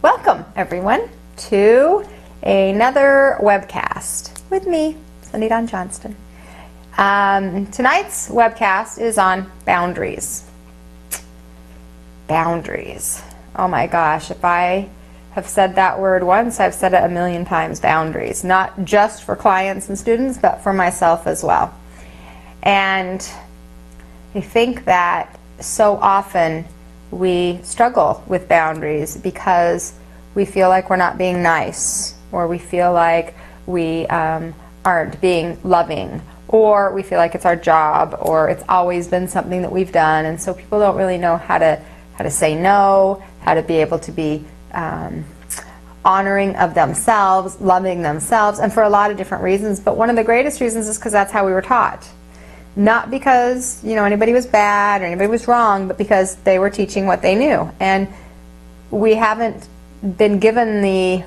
Welcome, everyone, to another webcast with me, Sunny Dawn Johnston. Um, tonight's webcast is on boundaries. Boundaries. Oh my gosh, if I have said that word once, I've said it a million times boundaries, not just for clients and students, but for myself as well. And I think that so often we struggle with boundaries because we feel like we're not being nice, or we feel like we um, aren't being loving, or we feel like it's our job, or it's always been something that we've done, and so people don't really know how to how to say no, how to be able to be um, honoring of themselves, loving themselves, and for a lot of different reasons. But one of the greatest reasons is because that's how we were taught not because you know anybody was bad or anybody was wrong, but because they were teaching what they knew, and we haven't been given the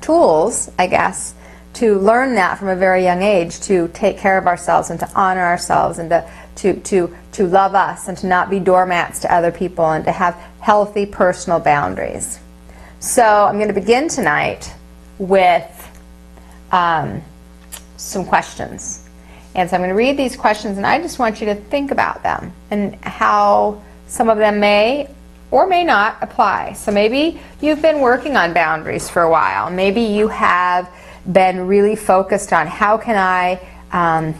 tools, I guess, to learn that from a very young age to take care of ourselves and to honor ourselves and to to to to love us and to not be doormats to other people and to have healthy personal boundaries. So I'm going to begin tonight with um, some questions. And so I'm going to read these questions and I just want you to think about them and how some of them may or may not apply. So maybe you've been working on boundaries for a while. Maybe you have been really focused on how can I um,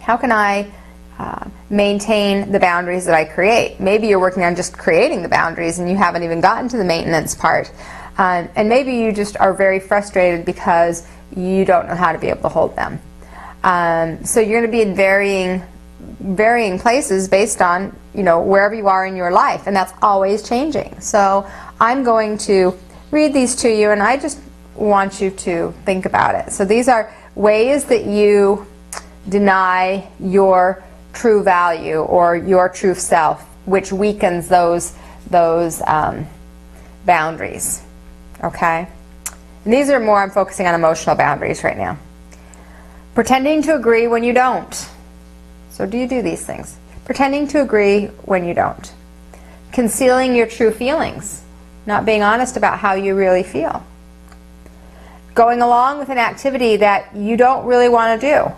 how can I uh, maintain the boundaries that I create. Maybe you're working on just creating the boundaries and you haven't even gotten to the maintenance part. Um, and maybe you just are very frustrated because you don't know how to be able to hold them. Um, so you're going to be in varying varying places based on you know wherever you are in your life, and that's always changing. So I'm going to read these to you, and I just want you to think about it. So these are ways that you deny your true value or your true self, which weakens those those um, boundaries. Okay, and these are more. I'm focusing on emotional boundaries right now. Pretending to agree when you don't. So, do you do these things? Pretending to agree when you don't. Concealing your true feelings. Not being honest about how you really feel. Going along with an activity that you don't really want to do.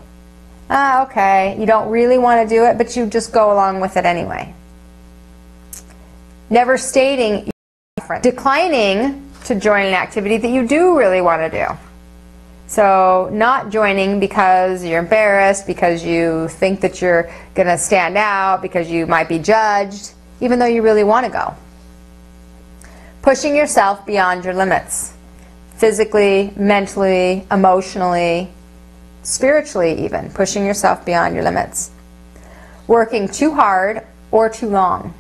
Ah, okay, you don't really want to do it, but you just go along with it anyway. Never stating declining to join an activity that you do really want to do. So, not joining because you're embarrassed, because you think that you're going to stand out, because you might be judged, even though you really want to go. Pushing yourself beyond your limits, physically, mentally, emotionally, spiritually, even. Pushing yourself beyond your limits. Working too hard or too long.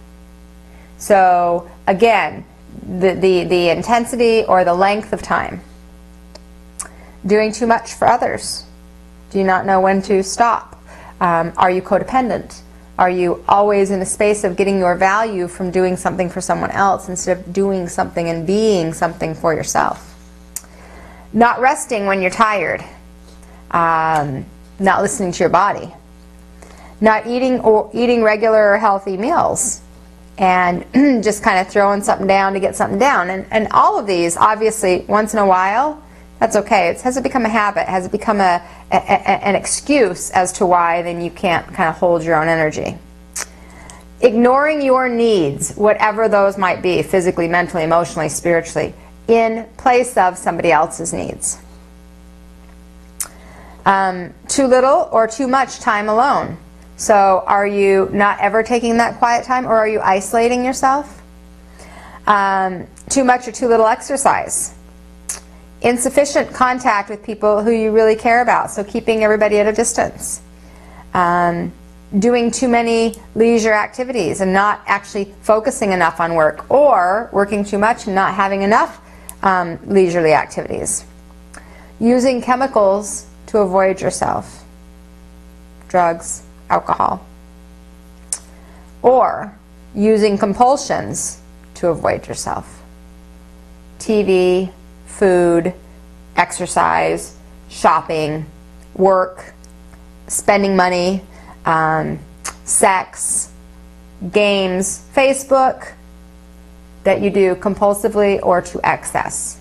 So, again, the, the, the intensity or the length of time doing too much for others? Do you not know when to stop? Um, are you codependent? Are you always in a space of getting your value from doing something for someone else instead of doing something and being something for yourself? Not resting when you're tired. Um, not listening to your body. Not eating or eating regular healthy meals and just kind of throwing something down to get something down. And, and all of these, obviously, once in a while, that's okay. It has it become a habit? Has it become a, a, a, an excuse as to why then you can't kind of hold your own energy? Ignoring your needs, whatever those might be, physically, mentally, emotionally, spiritually, in place of somebody else's needs. Um, too little or too much time alone. So, are you not ever taking that quiet time or are you isolating yourself? Um, too much or too little exercise insufficient contact with people who you really care about, so keeping everybody at a distance. Um, doing too many leisure activities and not actually focusing enough on work, or working too much and not having enough um, leisurely activities. Using chemicals to avoid yourself, drugs, alcohol, or using compulsions to avoid yourself. TV, food, exercise, shopping, work, spending money, um, sex, games, Facebook, that you do compulsively or to excess.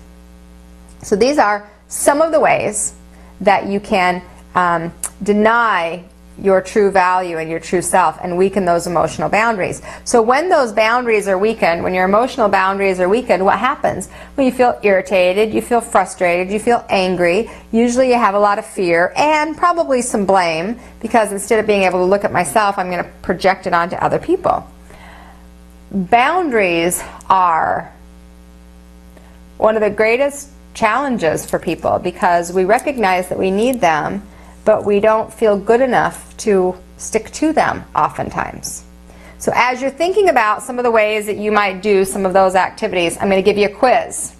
So these are some of the ways that you can um, deny your true value and your true self and weaken those emotional boundaries. So when those boundaries are weakened, when your emotional boundaries are weakened, what happens? When you feel irritated, you feel frustrated, you feel angry, usually you have a lot of fear and probably some blame because instead of being able to look at myself, I'm going to project it onto other people. Boundaries are one of the greatest challenges for people because we recognize that we need them but we don't feel good enough to stick to them oftentimes. So as you're thinking about some of the ways that you might do some of those activities, I'm going to give you a quiz.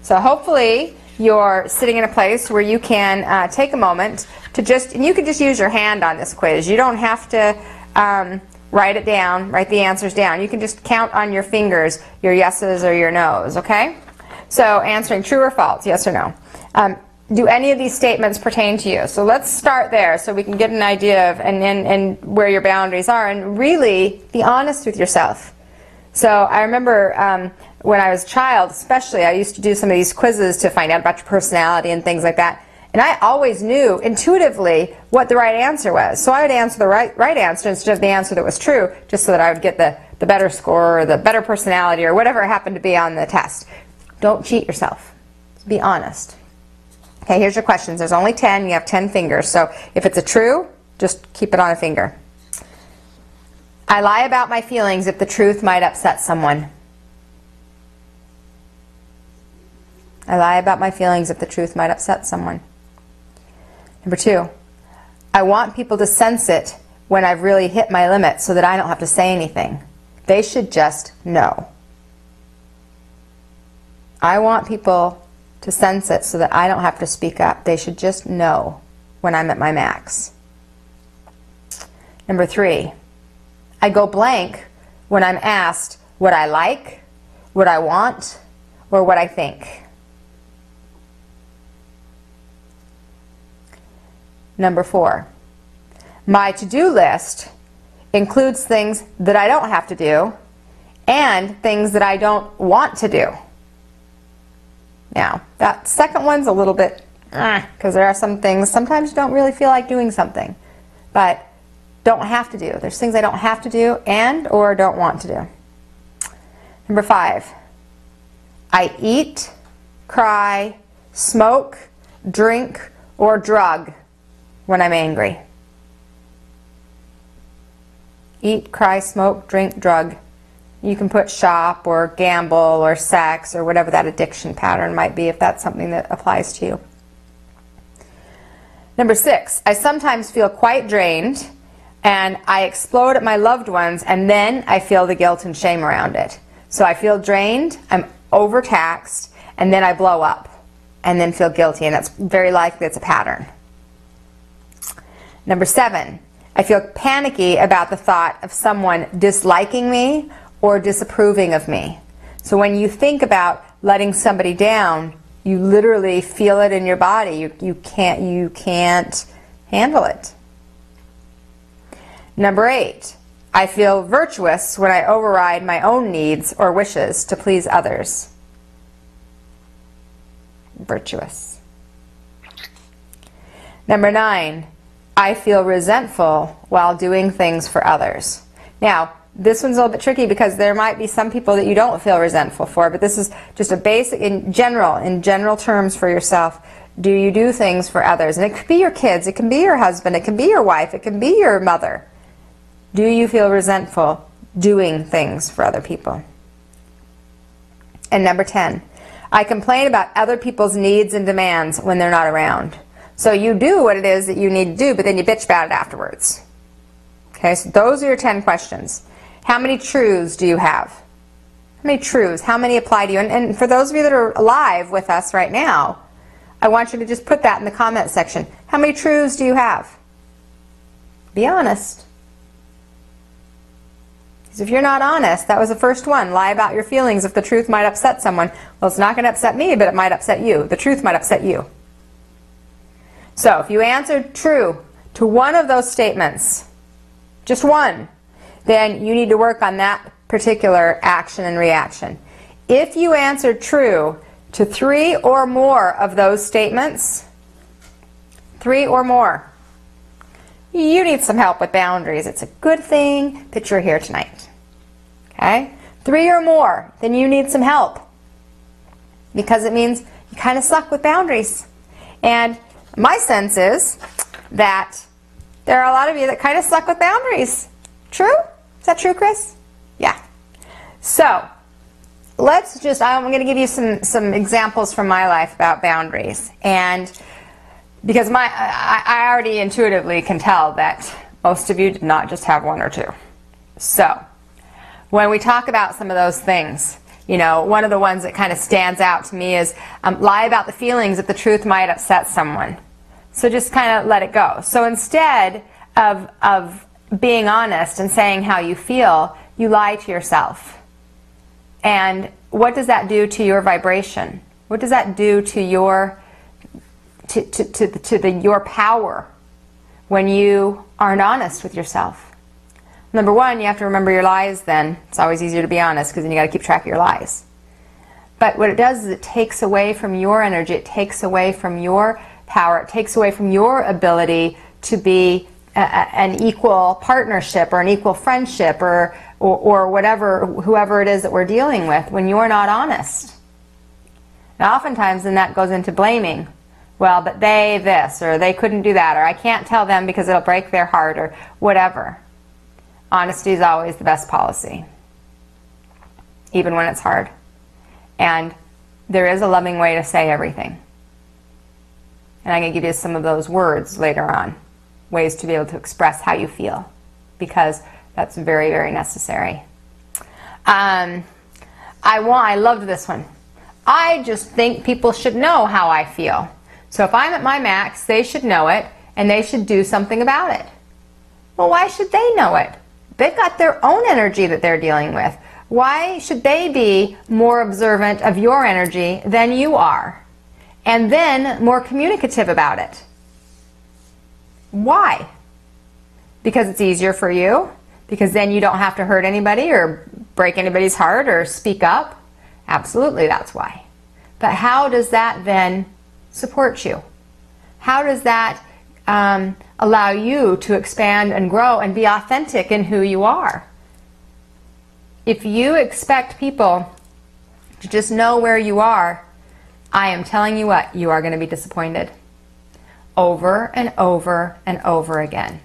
So hopefully you're sitting in a place where you can uh, take a moment to just, and you can just use your hand on this quiz. You don't have to um, write it down, write the answers down. You can just count on your fingers your yeses or your nos, okay? So answering true or false, yes or no. Um, do any of these statements pertain to you? So let's start there so we can get an idea of and, and, and where your boundaries are and really be honest with yourself. So I remember um, when I was a child, especially, I used to do some of these quizzes to find out about your personality and things like that. And I always knew intuitively what the right answer was. So I would answer the right, right answer instead of the answer that was true, just so that I would get the, the better score or the better personality or whatever happened to be on the test. Don't cheat yourself. Be honest. Okay, here's your questions. There's only 10. You have 10 fingers. So if it's a true, just keep it on a finger. I lie about my feelings if the truth might upset someone. I lie about my feelings if the truth might upset someone. Number two, I want people to sense it when I've really hit my limit so that I don't have to say anything. They should just know. I want people to sense it so that I don't have to speak up. They should just know when I'm at my max. Number three, I go blank when I'm asked what I like, what I want, or what I think. Number four, my to-do list includes things that I don't have to do and things that I don't want to do. Now, that second one's a little bit, because uh, there are some things, sometimes you don't really feel like doing something, but don't have to do. There's things I don't have to do and or don't want to do. Number five, I eat, cry, smoke, drink, or drug when I'm angry. Eat, cry, smoke, drink, drug you can put shop or gamble or sex or whatever that addiction pattern might be if that's something that applies to you. Number six, I sometimes feel quite drained and I explode at my loved ones and then I feel the guilt and shame around it. So I feel drained, I'm overtaxed, and then I blow up and then feel guilty, and that's very likely it's a pattern. Number seven, I feel panicky about the thought of someone disliking me or disapproving of me. So when you think about letting somebody down, you literally feel it in your body. You, you, can't, you can't handle it. Number eight, I feel virtuous when I override my own needs or wishes to please others. Virtuous. Number nine, I feel resentful while doing things for others. Now, this one's a little bit tricky because there might be some people that you don't feel resentful for, but this is just a basic, in general, in general terms for yourself. Do you do things for others? And it could be your kids, it can be your husband, it can be your wife, it can be your mother. Do you feel resentful doing things for other people? And number 10, I complain about other people's needs and demands when they're not around. So you do what it is that you need to do, but then you bitch about it afterwards. Okay, so those are your 10 questions. How many truths do you have? How many truths? How many apply to you? And, and for those of you that are alive with us right now, I want you to just put that in the comment section. How many truths do you have? Be honest. Because if you're not honest, that was the first one. Lie about your feelings if the truth might upset someone. Well, it's not going to upset me, but it might upset you. The truth might upset you. So if you answered true to one of those statements, just one, then you need to work on that particular action and reaction. if you answered true to three or more of those statements, three or more, you need some help with boundaries. It's a good thing that you're here tonight. Okay? Three or more, then you need some help. Because it means you kind of suck with boundaries. And my sense is that there are a lot of you that kind of suck with boundaries. True? Is that true, Chris? Yeah. So, let's just, I'm going to give you some, some examples from my life about boundaries. And because my, I, I already intuitively can tell that most of you did not just have one or two. So, when we talk about some of those things, you know, one of the ones that kind of stands out to me is um, lie about the feelings that the truth might upset someone. So just kind of let it go. So instead of, of being honest and saying how you feel, you lie to yourself. And what does that do to your vibration? What does that do to your to, to, to, to the, your power when you aren't honest with yourself? Number one, you have to remember your lies then. It's always easier to be honest because then you got to keep track of your lies. But what it does is it takes away from your energy, it takes away from your power, it takes away from your ability to be an equal partnership or an equal friendship or, or, or whatever, whoever it is that we're dealing with when you're not honest. And oftentimes then that goes into blaming. Well, but they this, or they couldn't do that, or I can't tell them because it'll break their heart, or whatever. Honesty is always the best policy, even when it's hard. And there is a loving way to say everything. And going to give you some of those words later on, ways to be able to express how you feel, because that's very, very necessary. Um, I want. I loved this one. I just think people should know how I feel. So if I'm at my max, they should know it, and they should do something about it. Well, why should they know it? They've got their own energy that they're dealing with. Why should they be more observant of your energy than you are? And then more communicative about it. Why? Because it's easier for you? Because then you don't have to hurt anybody or break anybody's heart or speak up? Absolutely, that's why. But how does that then support you? How does that um, allow you to expand and grow and be authentic in who you are. If you expect people to just know where you are, I am telling you what, you are going to be disappointed over and over and over again.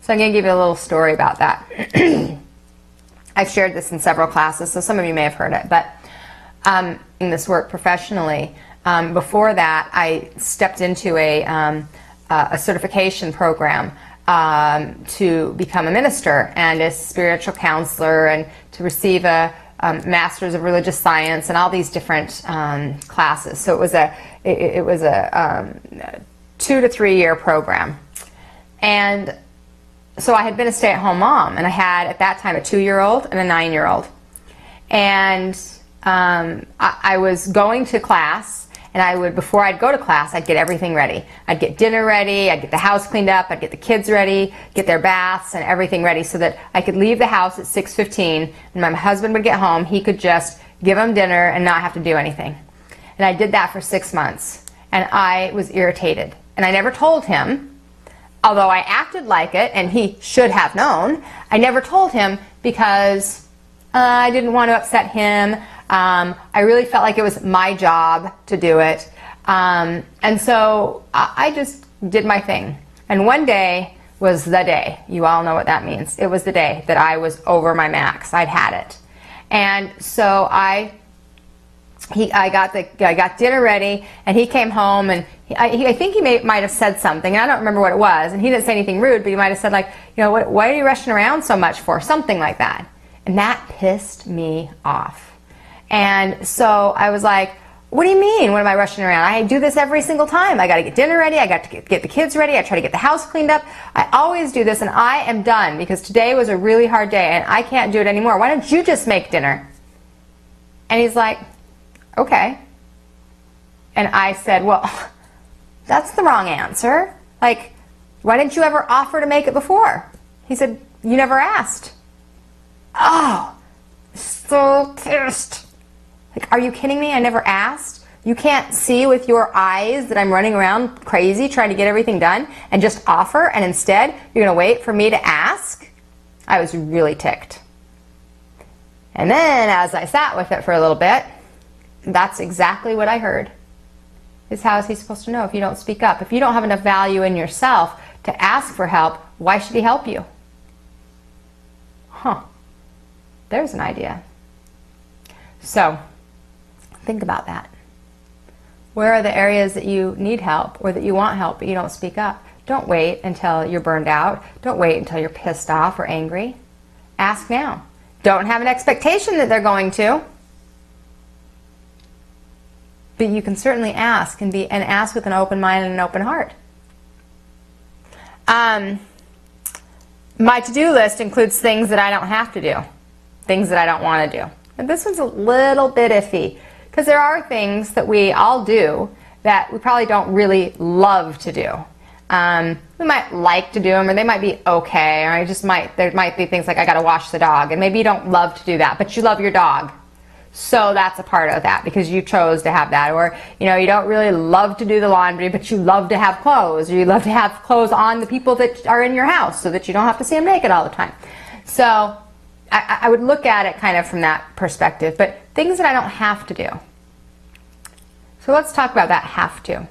So I'm going to give you a little story about that. I've shared this in several classes, so some of you may have heard it, but um, in this work professionally, um, before that, I stepped into a um, a certification program um, to become a minister and a spiritual counselor and to receive a um, master's of religious science and all these different um, classes. So it was a it, it was a two to three year program, and so I had been a stay at home mom, and I had at that time a two year old and a nine year old, and um, I, I was going to class and I would, before I'd go to class, I'd get everything ready. I'd get dinner ready, I'd get the house cleaned up, I'd get the kids ready, get their baths and everything ready so that I could leave the house at 6.15 and my husband would get home, he could just give them dinner and not have to do anything. And I did that for six months. And I was irritated. And I never told him, although I acted like it and he should have known, I never told him because uh, I didn't want to upset him. Um, I really felt like it was my job to do it. Um, and so I, just did my thing. And one day was the day. You all know what that means. It was the day that I was over my max. I'd had it. And so I he, I got the, I got dinner ready, and he came home, and I, he, I, think he may, might have said something, and I don't remember what it was, and he didn't say anything rude, but he might have said like, you know, what, why are you rushing around so much for? Something like that, and that pissed me off. And so I was like, what do you mean? What am I rushing around? I do this every single time. I got to get dinner ready. I got to get, get, the kids ready. I try to get the house cleaned up. I always do this and I am done because today was a really hard day and I can't do it anymore. Why don't you just make dinner? And he's like, okay. And I said, well, that's the wrong answer. Like, why didn't you ever offer to make it before? He said, you never asked. Oh, so pissed. Like, are you kidding me? I never asked. You can't see with your eyes that I'm running around crazy trying to get everything done and just offer, and instead you're going to wait for me to ask? I was really ticked. And then as I sat with it for a little bit, that's exactly what I heard. Is how is he supposed to know if you don't speak up? If you don't have enough value in yourself to ask for help, why should he help you? Huh. There's an idea. So, think about that. Where are the areas that you need help or that you want help but you don't speak up? Don't wait until you're burned out. Don't wait until you're pissed off or angry. Ask now. Don't have an expectation that they're going to. But you can certainly ask and be and ask with an open mind and an open heart. Um, my to-do list includes things that I don't have to do, things that I don't want to do. And this one's a little bit iffy because there are things that we all do that we probably don't really love to do. Um, we might like to do them, or they might be okay, or I just might. There might be things like I got to wash the dog, and maybe you don't love to do that, but you love your dog, so that's a part of that because you chose to have that. Or, you know, you don't really love to do the laundry, but you love to have clothes. Or you love to have clothes on the people that are in your house so that you don't have to see them naked all the time. So I, I would look at it kind of from that perspective. But things that I don't have to do. So let's talk about that have to.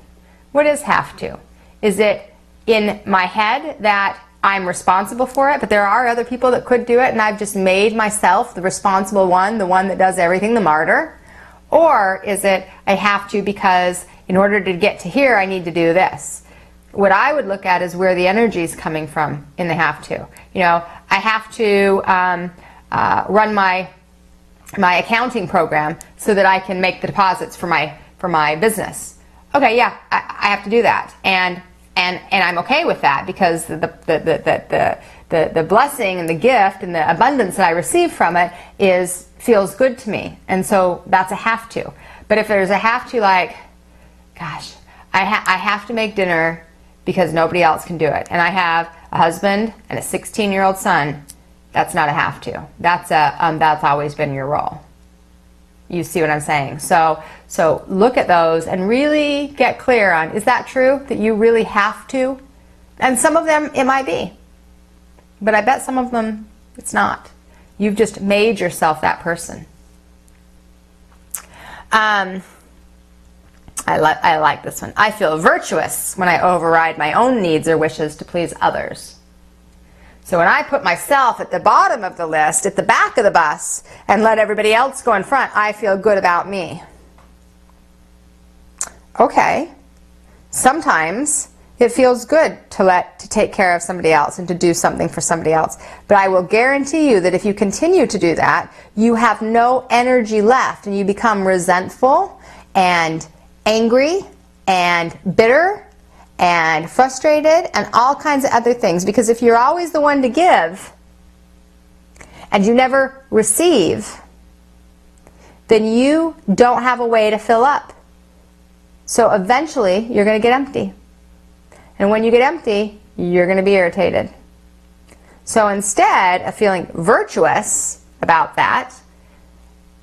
What is have to? Is it in my head that I'm responsible for it, but there are other people that could do it, and I've just made myself the responsible one, the one that does everything, the martyr? Or is it I have to because in order to get to here, I need to do this? What I would look at is where the energy is coming from in the have to. You know, I have to um, uh, run my my accounting program so that I can make the deposits for my for my business. Okay, yeah, I, I have to do that, and and and I'm okay with that because the the the the, the the, the blessing and the gift and the abundance that I receive from it is feels good to me, and so that's a have to. But if there's a have to, like, gosh, I ha- I have to make dinner because nobody else can do it, and I have a husband and a 16 year old son. That's not a have to. That's a um, that's always been your role. You see what I'm saying? So, so look at those and really get clear on is that true that you really have to? And some of them it might be, but I bet some of them it's not. You've just made yourself that person. Um, I, li- I like this one. I feel virtuous when I override my own needs or wishes to please others. So when I put myself at the bottom of the list, at the back of the bus, and let everybody else go in front, I feel good about me. Okay. Sometimes it feels good to let to take care of somebody else and to do something for somebody else. But I will guarantee you that if you continue to do that, you have no energy left and you become resentful and angry and bitter and frustrated and all kinds of other things. Because if you're always the one to give and you never receive, then you don't have a way to fill up. So eventually you're going to get empty. And when you get empty, you're going to be irritated. So instead of feeling virtuous about that,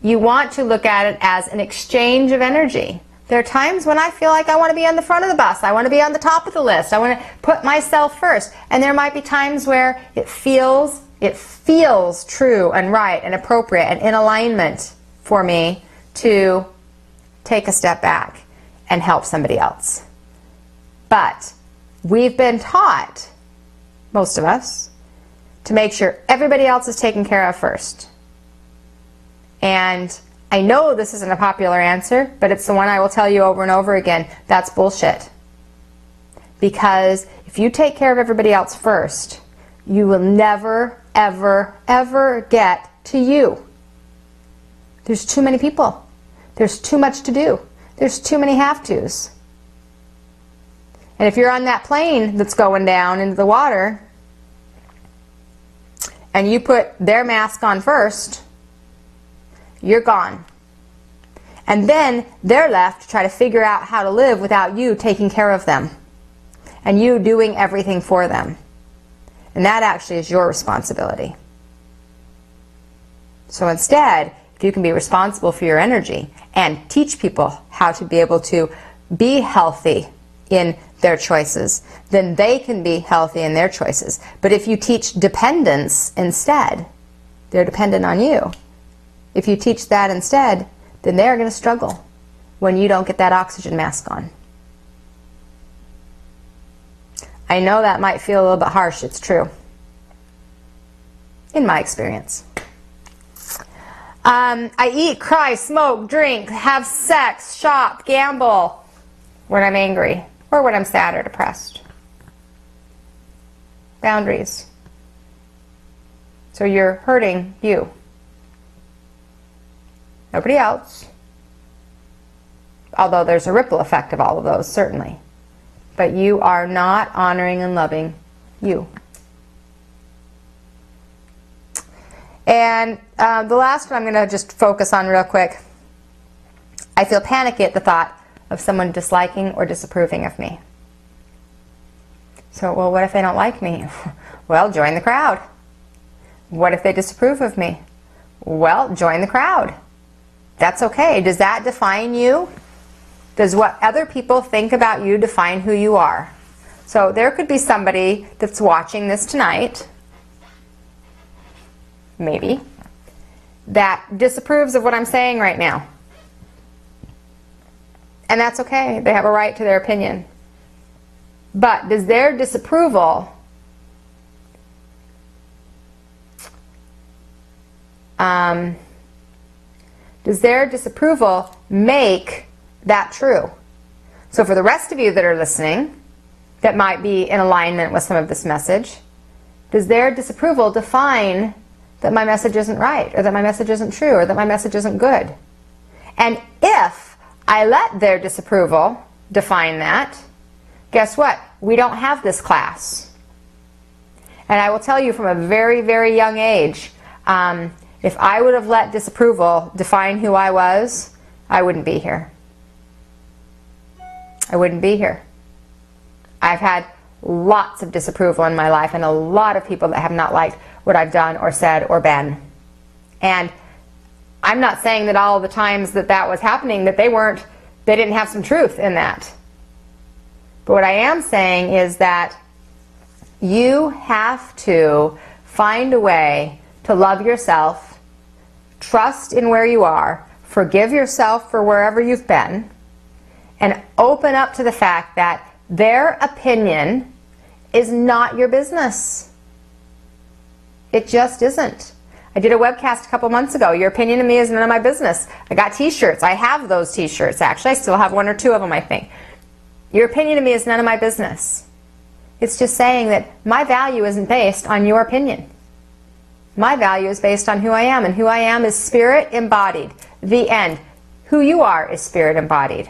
you want to look at it as an exchange of energy. There are times when I feel like I want to be on the front of the bus. I want to be on the top of the list. I want to put myself first. And there might be times where it feels it feels true and right and appropriate and in alignment for me to take a step back and help somebody else. But we've been taught, most of us, to make sure everybody else is taken care of first. And I know this isn't a popular answer, but it's the one I will tell you over and over again. That's bullshit. Because if you take care of everybody else first, you will never, ever, ever get to you. There's too many people. There's too much to do. There's too many have tos. And if you're on that plane that's going down into the water and you put their mask on first, you're gone. And then they're left to try to figure out how to live without you taking care of them and you doing everything for them. And that actually is your responsibility. So instead, if you can be responsible for your energy and teach people how to be able to be healthy in their choices, then they can be healthy in their choices. But if you teach dependence instead, they're dependent on you. If you teach that instead, then they're going to struggle when you don't get that oxygen mask on. I know that might feel a little bit harsh, it's true. In my experience. Um, I eat, cry, smoke, drink, have sex, shop, gamble when I'm angry or when I'm sad or depressed. Boundaries. So you're hurting you. Nobody else. Although there's a ripple effect of all of those, certainly. But you are not honoring and loving you. And uh, the last one I'm going to just focus on real quick. I feel panicky at the thought of someone disliking or disapproving of me. So, well, what if they don't like me? well, join the crowd. What if they disapprove of me? Well, join the crowd. That's okay. Does that define you? Does what other people think about you define who you are? So there could be somebody that's watching this tonight, maybe, that disapproves of what I'm saying right now. And that's okay. They have a right to their opinion. But does their disapproval um, does their disapproval make that true? So for the rest of you that are listening, that might be in alignment with some of this message, does their disapproval define that my message isn't right, or that my message isn't true, or that my message isn't good? And if I let their disapproval define that, guess what? We don't have this class. And I will tell you from a very, very young age, um, if I would have let disapproval define who I was, I wouldn't be here. I wouldn't be here. I've had lots of disapproval in my life and a lot of people that have not liked what I've done or said or been. And I'm not saying that all the times that that was happening that they weren't, they didn't have some truth in that. But what I am saying is that you have to find a way to love yourself, trust in where you are, forgive yourself for wherever you've been, and open up to the fact that their opinion is not your business. It just isn't. I did a webcast a couple months ago. Your opinion of me is none of my business. I got t-shirts. I have those t-shirts actually. I still have one or two of them, I think. Your opinion of me is none of my business. It's just saying that my value isn't based on your opinion. My value is based on who I am, and who I am is spirit embodied. The end. Who you are is spirit embodied.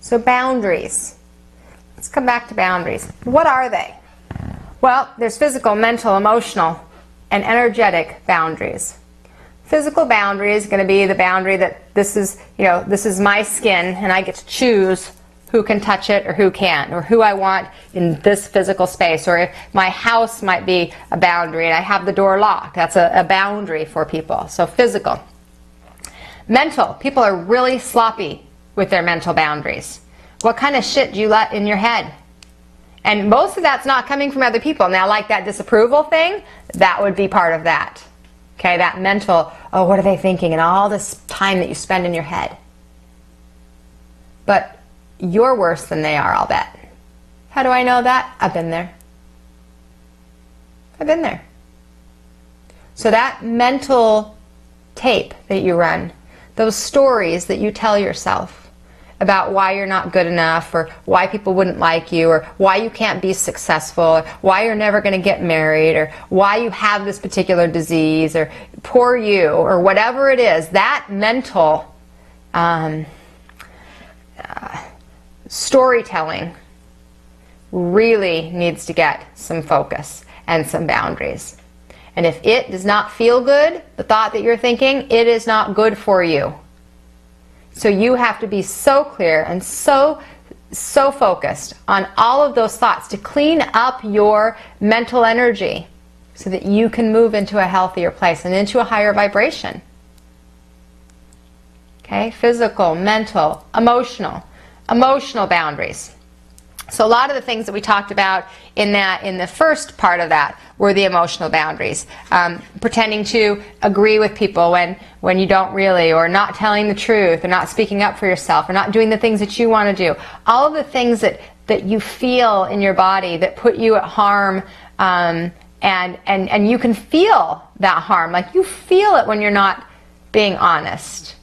So boundaries. Let's come back to boundaries. What are they? Well, there's physical, mental, emotional, and energetic boundaries. Physical boundary is going to be the boundary that this is, you know, this is my skin and I get to choose who can touch it or who can't, or who I want in this physical space, or if my house might be a boundary and I have the door locked. That's a, a boundary for people. So physical. Mental. People are really sloppy with their mental boundaries. What kind of shit do you let in your head? And most of that's not coming from other people. Now, like that disapproval thing, that would be part of that. Okay, that mental, oh, what are they thinking? And all this time that you spend in your head. But you're worse than they are, I'll bet. How do I know that? I've been there. I've been there. So that mental tape that you run, those stories that you tell yourself, about why you're not good enough or why people wouldn't like you or why you can't be successful or why you're never going to get married or why you have this particular disease or poor you or whatever it is, that mental um, uh, storytelling really needs to get some focus and some boundaries. And if it does not feel good, the thought that you're thinking, it is not good for you. So you have to be so clear and so so focused on all of those thoughts to clean up your mental energy so that you can move into a healthier place and into a higher vibration. Okay, physical, mental, emotional, emotional boundaries. So a lot of the things that we talked about in that in the first part of that were the emotional boundaries, um, pretending to agree with people when when you don't really, or not telling the truth, or not speaking up for yourself, or not doing the things that you want to do. All of the things that that you feel in your body that put you at harm. Um, and, and, and you can feel that harm. Like you feel it when you're not being honest.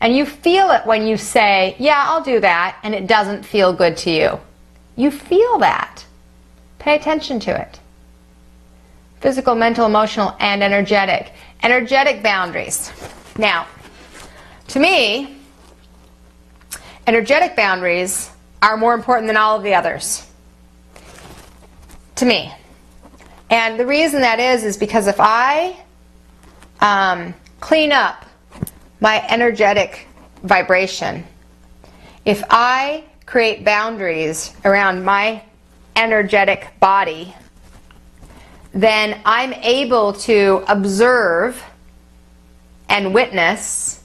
And you feel it when you say, yeah, I'll do that, and it doesn't feel good to you. You feel that. Pay attention to it. Physical, mental, emotional, and energetic. Energetic boundaries. Now, to me, energetic boundaries are more important than all of the others. To me. And the reason that is, is because if I um, clean up my energetic vibration, if I create boundaries around my energetic body, then I'm able to observe and witness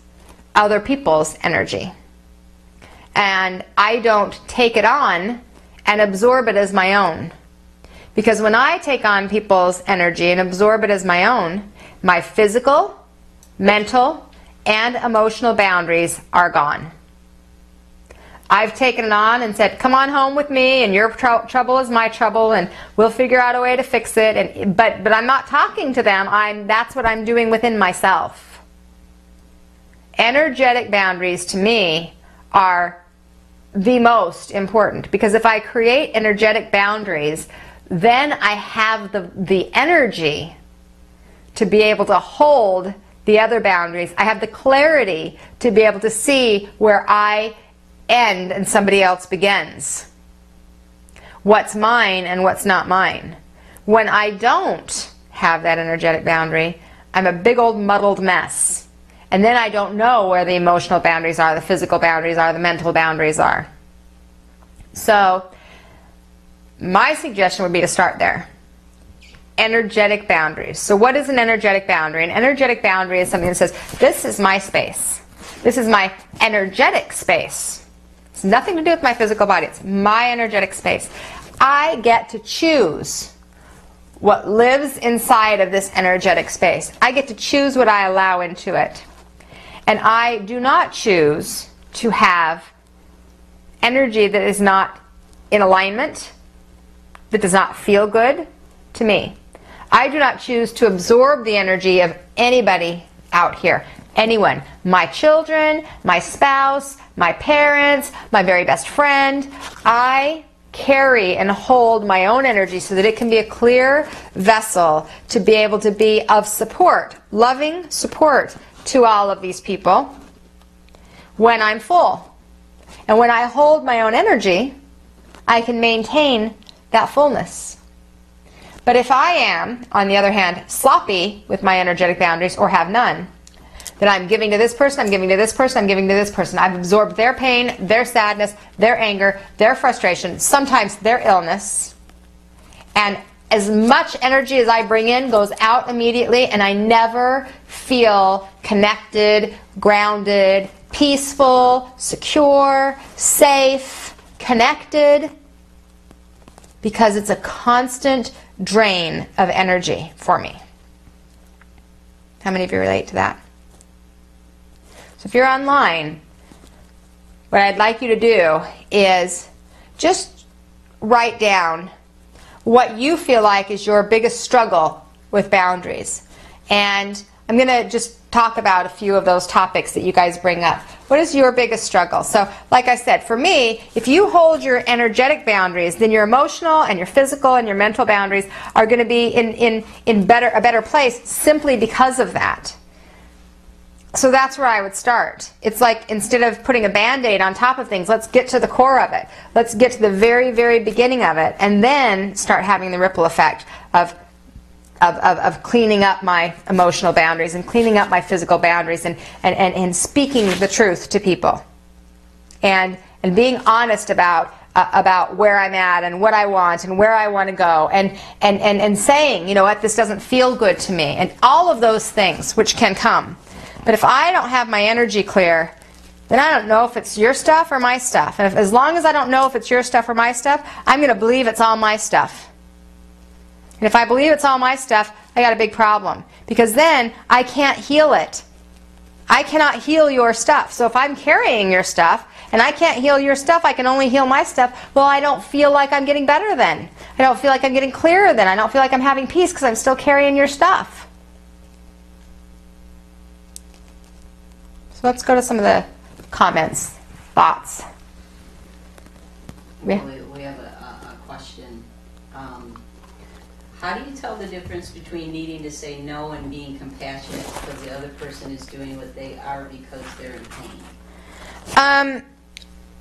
other people's energy. And I don't take it on and absorb it as my own. Because when I take on people's energy and absorb it as my own, my physical, mental, and emotional boundaries are gone. I've taken it on and said, "Come on home with me, and your tr- trouble is my trouble, and we'll figure out a way to fix it." And but but I'm not talking to them. I'm that's what I'm doing within myself. Energetic boundaries to me are the most important because if I create energetic boundaries, then I have the the energy to be able to hold the other boundaries. I have the clarity to be able to see where I end and somebody else begins. What's mine and what's not mine. When I don't have that energetic boundary, I'm a big old muddled mess. And then I don't know where the emotional boundaries are, the physical boundaries are, the mental boundaries are. So, my suggestion would be to start there. Energetic boundaries. So, what is an energetic boundary? An energetic boundary is something that says, This is my space. This is my energetic space. It's nothing to do with my physical body. It's my energetic space. I get to choose what lives inside of this energetic space. I get to choose what I allow into it. And I do not choose to have energy that is not in alignment, that does not feel good to me. I do not choose to absorb the energy of anybody out here anyone my children, my spouse, my parents, my very best friend. I carry and hold my own energy so that it can be a clear vessel to be able to be of support, loving support to all of these people when I'm full. And when I hold my own energy, I can maintain that fullness. But if I am, on the other hand, sloppy with my energetic boundaries or have none, then I'm giving to this person, I'm giving to this person, I'm giving to this person. I've absorbed their pain, their sadness, their anger, their frustration, sometimes their illness. And as much energy as I bring in goes out immediately, and I never feel connected, grounded, peaceful, secure, safe, connected, because it's a constant drain of energy for me. How many of you relate to that? So if you're online, what I'd like you to do is just write down what you feel like is your biggest struggle with boundaries. And I'm going to just talk about a few of those topics that you guys bring up. What is your biggest struggle? So, like I said, for me, if you hold your energetic boundaries, then your emotional and your physical and your mental boundaries are going to be in, in, in better, a better place simply because of that. So that's where I would start. It's like instead of putting a band aid on top of things, let's get to the core of it. Let's get to the very, very beginning of it, and then start having the ripple effect of, of, of, of cleaning up my emotional boundaries and cleaning up my physical boundaries and, and, and, and speaking the truth to people. And, and being honest about uh, about where I'm at and what I want and where I want to go and, and, and, and saying, you know what, this doesn't feel good to me and all of those things which can come. But if I don't have my energy clear, then I don't know if it's your stuff or my stuff. And if, as long as I don't know if it's your stuff or my stuff, I'm going to believe it's all my stuff. And if I believe it's all my stuff, I got a big problem. Because then I can't heal it. I cannot heal your stuff. So if I'm carrying your stuff and I can't heal your stuff, I can only heal my stuff, well, I don't feel like I'm getting better then. I don't feel like I'm getting clearer then. I don't feel like I'm having peace because I'm still carrying your stuff. So let's go to some of the comments, thoughts. We, we have a, a, a question. Um, how do you tell the difference between needing to say no and being compassionate because the other person is doing what they are because they're in pain? Um,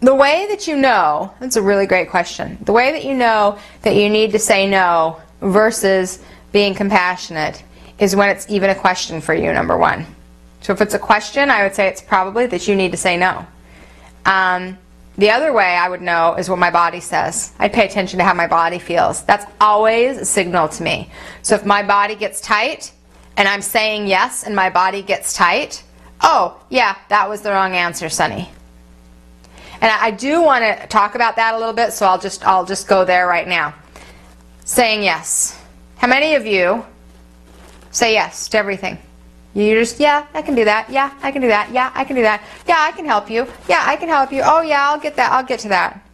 the way that you know, that's a really great question. The way that you know that you need to say no versus being compassionate is when it's even a question for you, number one. So if it's a question, I would say it's probably that you need to say no. Um, the other way I would know is what my body says. I'd pay attention to how my body feels. That's always a signal to me. So if my body gets tight and I'm saying yes and my body gets tight, oh, yeah, that was the wrong answer, Sunny. And I do want to talk about that a little bit, so I'll just I'll just go there right now. Saying yes. How many of you say yes to everything? You just, yeah, I can do that. Yeah, I can do that. Yeah, I can do that. Yeah, I can help you. Yeah, I can help you. Oh, yeah, I'll get that. I'll get to that.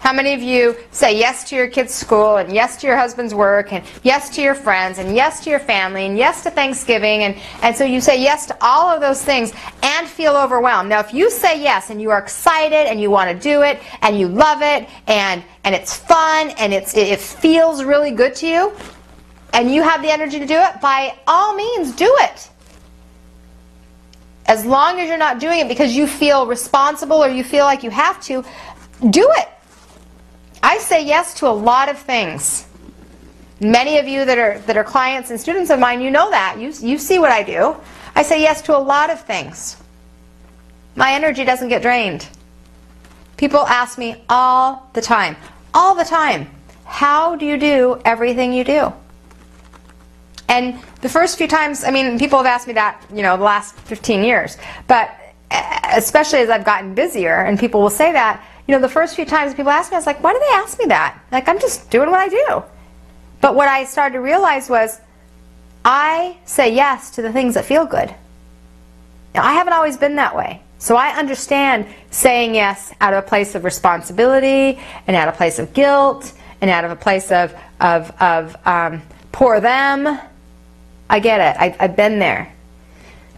How many of you say yes to your kids' school and yes to your husband's work and yes to your friends and yes to your family and yes to Thanksgiving and, and so you say yes to all of those things and feel overwhelmed. Now if you say yes and you are excited and you want to do it and you love it and, and it's fun and it's, it feels really good to you and you have the energy to do it, by all means do it. As long as you're not doing it because you feel responsible or you feel like you have to, do it. I say yes to a lot of things. Many of you that are that are clients and students of mine, you know that. You you see what I do. I say yes to a lot of things. My energy doesn't get drained. People ask me all the time, all the time, how do you do everything you do? And the first few times, I mean, people have asked me that, you know, the last 15 years. But especially as I've gotten busier and people will say that, you know, the first few times people ask me, I was like, why do they ask me that? Like, I'm just doing what I do. But what I started to realize was I say yes to the things that feel good. Now, I haven't always been that way. So I understand saying yes out of a place of responsibility and out of a place of guilt and out of a place of, of, of um, poor them. I get it. I, I've been there.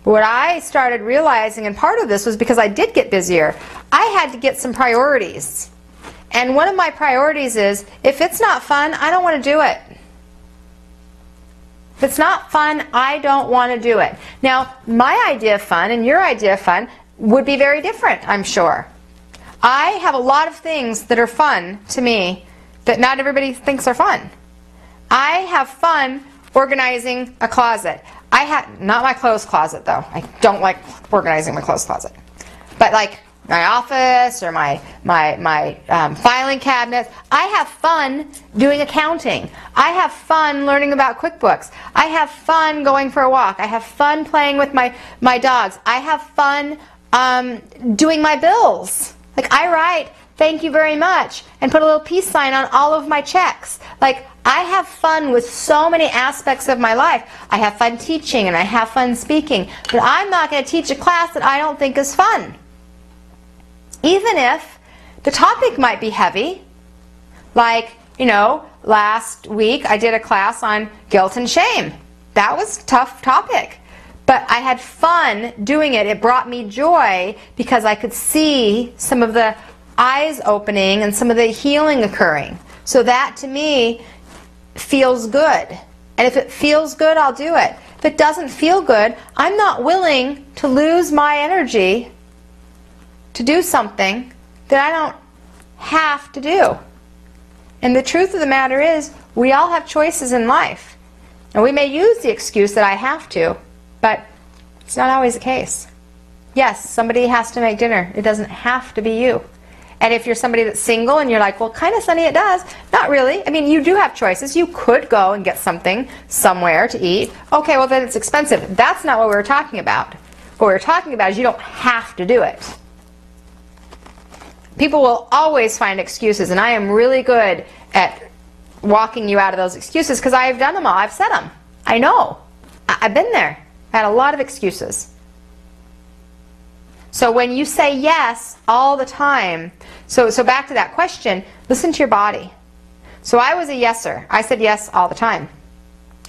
What I started realizing, and part of this was because I did get busier, I had to get some priorities. And one of my priorities is if it's not fun, I don't want to do it. If it's not fun, I don't want to do it. Now, my idea of fun and your idea of fun would be very different, I'm sure. I have a lot of things that are fun to me that not everybody thinks are fun. I have fun organizing a closet. I had not my clothes closet though. I don't like organizing my clothes closet, but like my office or my my my um, filing cabinets. I have fun doing accounting. I have fun learning about QuickBooks. I have fun going for a walk. I have fun playing with my my dogs. I have fun um, doing my bills. Like I write thank you very much and put a little peace sign on all of my checks. Like I have fun with so many aspects of my life. I have fun teaching and I have fun speaking, but I'm not going to teach a class that I don't think is fun. Even if the topic might be heavy, like, you know, last week I did a class on guilt and shame. That was a tough topic. But I had fun doing it. It brought me joy because I could see some of the eyes opening and some of the healing occurring. So that to me feels good. And if it feels good, I'll do it. If it doesn't feel good, I'm not willing to lose my energy to do something that I don't have to do. And the truth of the matter is, we all have choices in life. And we may use the excuse that I have to, but it's not always the case. Yes, somebody has to make dinner. It doesn't have to be you. And if you're somebody that's single and you're like, well, kind of, Sunny, it does. Not really. I mean, you do have choices. You could go and get something somewhere to eat. Okay, well, then it's expensive. That's not what we were talking about. What we were talking about is you don't have to do it. People will always find excuses, and I am really good at walking you out of those excuses because I've done them all. I've said them. I know. I- I've been there. I had a lot of excuses. So when you say yes all the time, so so back to that question, listen to your body. So I was a yeser. I said yes all the time.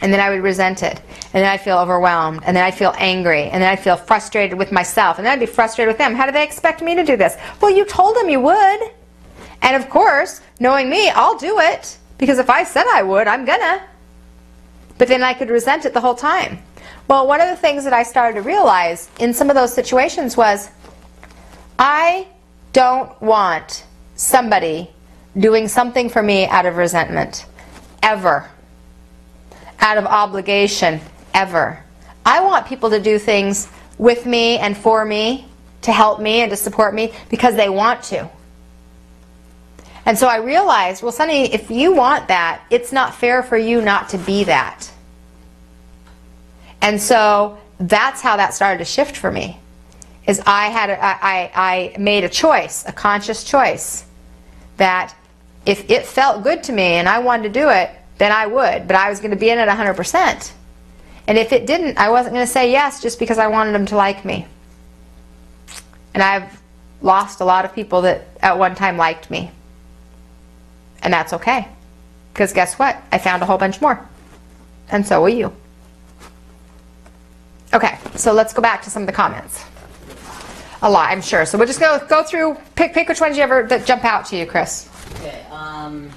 And then I would resent it. And then I'd feel overwhelmed. And then I'd feel angry. And then I'd feel frustrated with myself. And then I'd be frustrated with them. How do they expect me to do this? Well, you told them you would. And of course, knowing me, I'll do it. Because if I said I would, I'm gonna. But then I could resent it the whole time. Well, one of the things that I started to realize in some of those situations was I don't want somebody doing something for me out of resentment. Ever. Out of obligation. Ever. I want people to do things with me and for me, to help me and to support me because they want to. And so I realized, well, Sunny, if you want that, it's not fair for you not to be that. And so that's how that started to shift for me. Is I had a, I, I made a choice, a conscious choice, that if it felt good to me and I wanted to do it, then I would. But I was going to be in it 100%. And if it didn't, I wasn't going to say yes just because I wanted them to like me. And I've lost a lot of people that at one time liked me. And that's okay. Because guess what? I found a whole bunch more. And so will you. So let's go back to some of the comments. A lot, I'm sure. So we'll just go go through. Pick pick which ones you ever that jump out to you, Chris. Okay, um,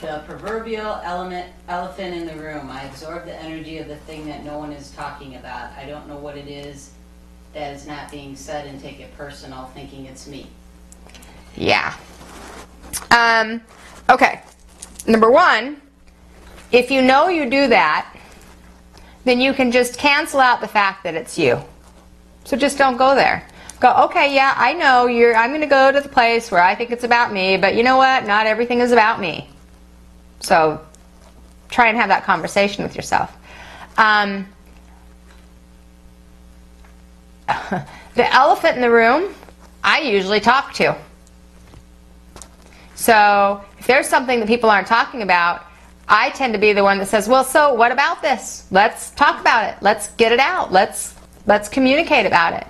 the proverbial element, elephant in the room. I absorb the energy of the thing that no one is talking about. I don't know what it is that is not being said and take it personal, thinking it's me. Yeah. Um, okay. Number one, if you know you do that, then you can just cancel out the fact that it's you. So just don't go there. Go, okay, yeah, I know you're I'm going to go to the place where I think it's about me, but you know what? Not everything is about me. So try and have that conversation with yourself. Um, the elephant in the room, I usually talk to. So if there's something that people aren't talking about, I tend to be the one that says, "Well, so what about this? Let's talk about it. Let's get it out. Let's let's communicate about it."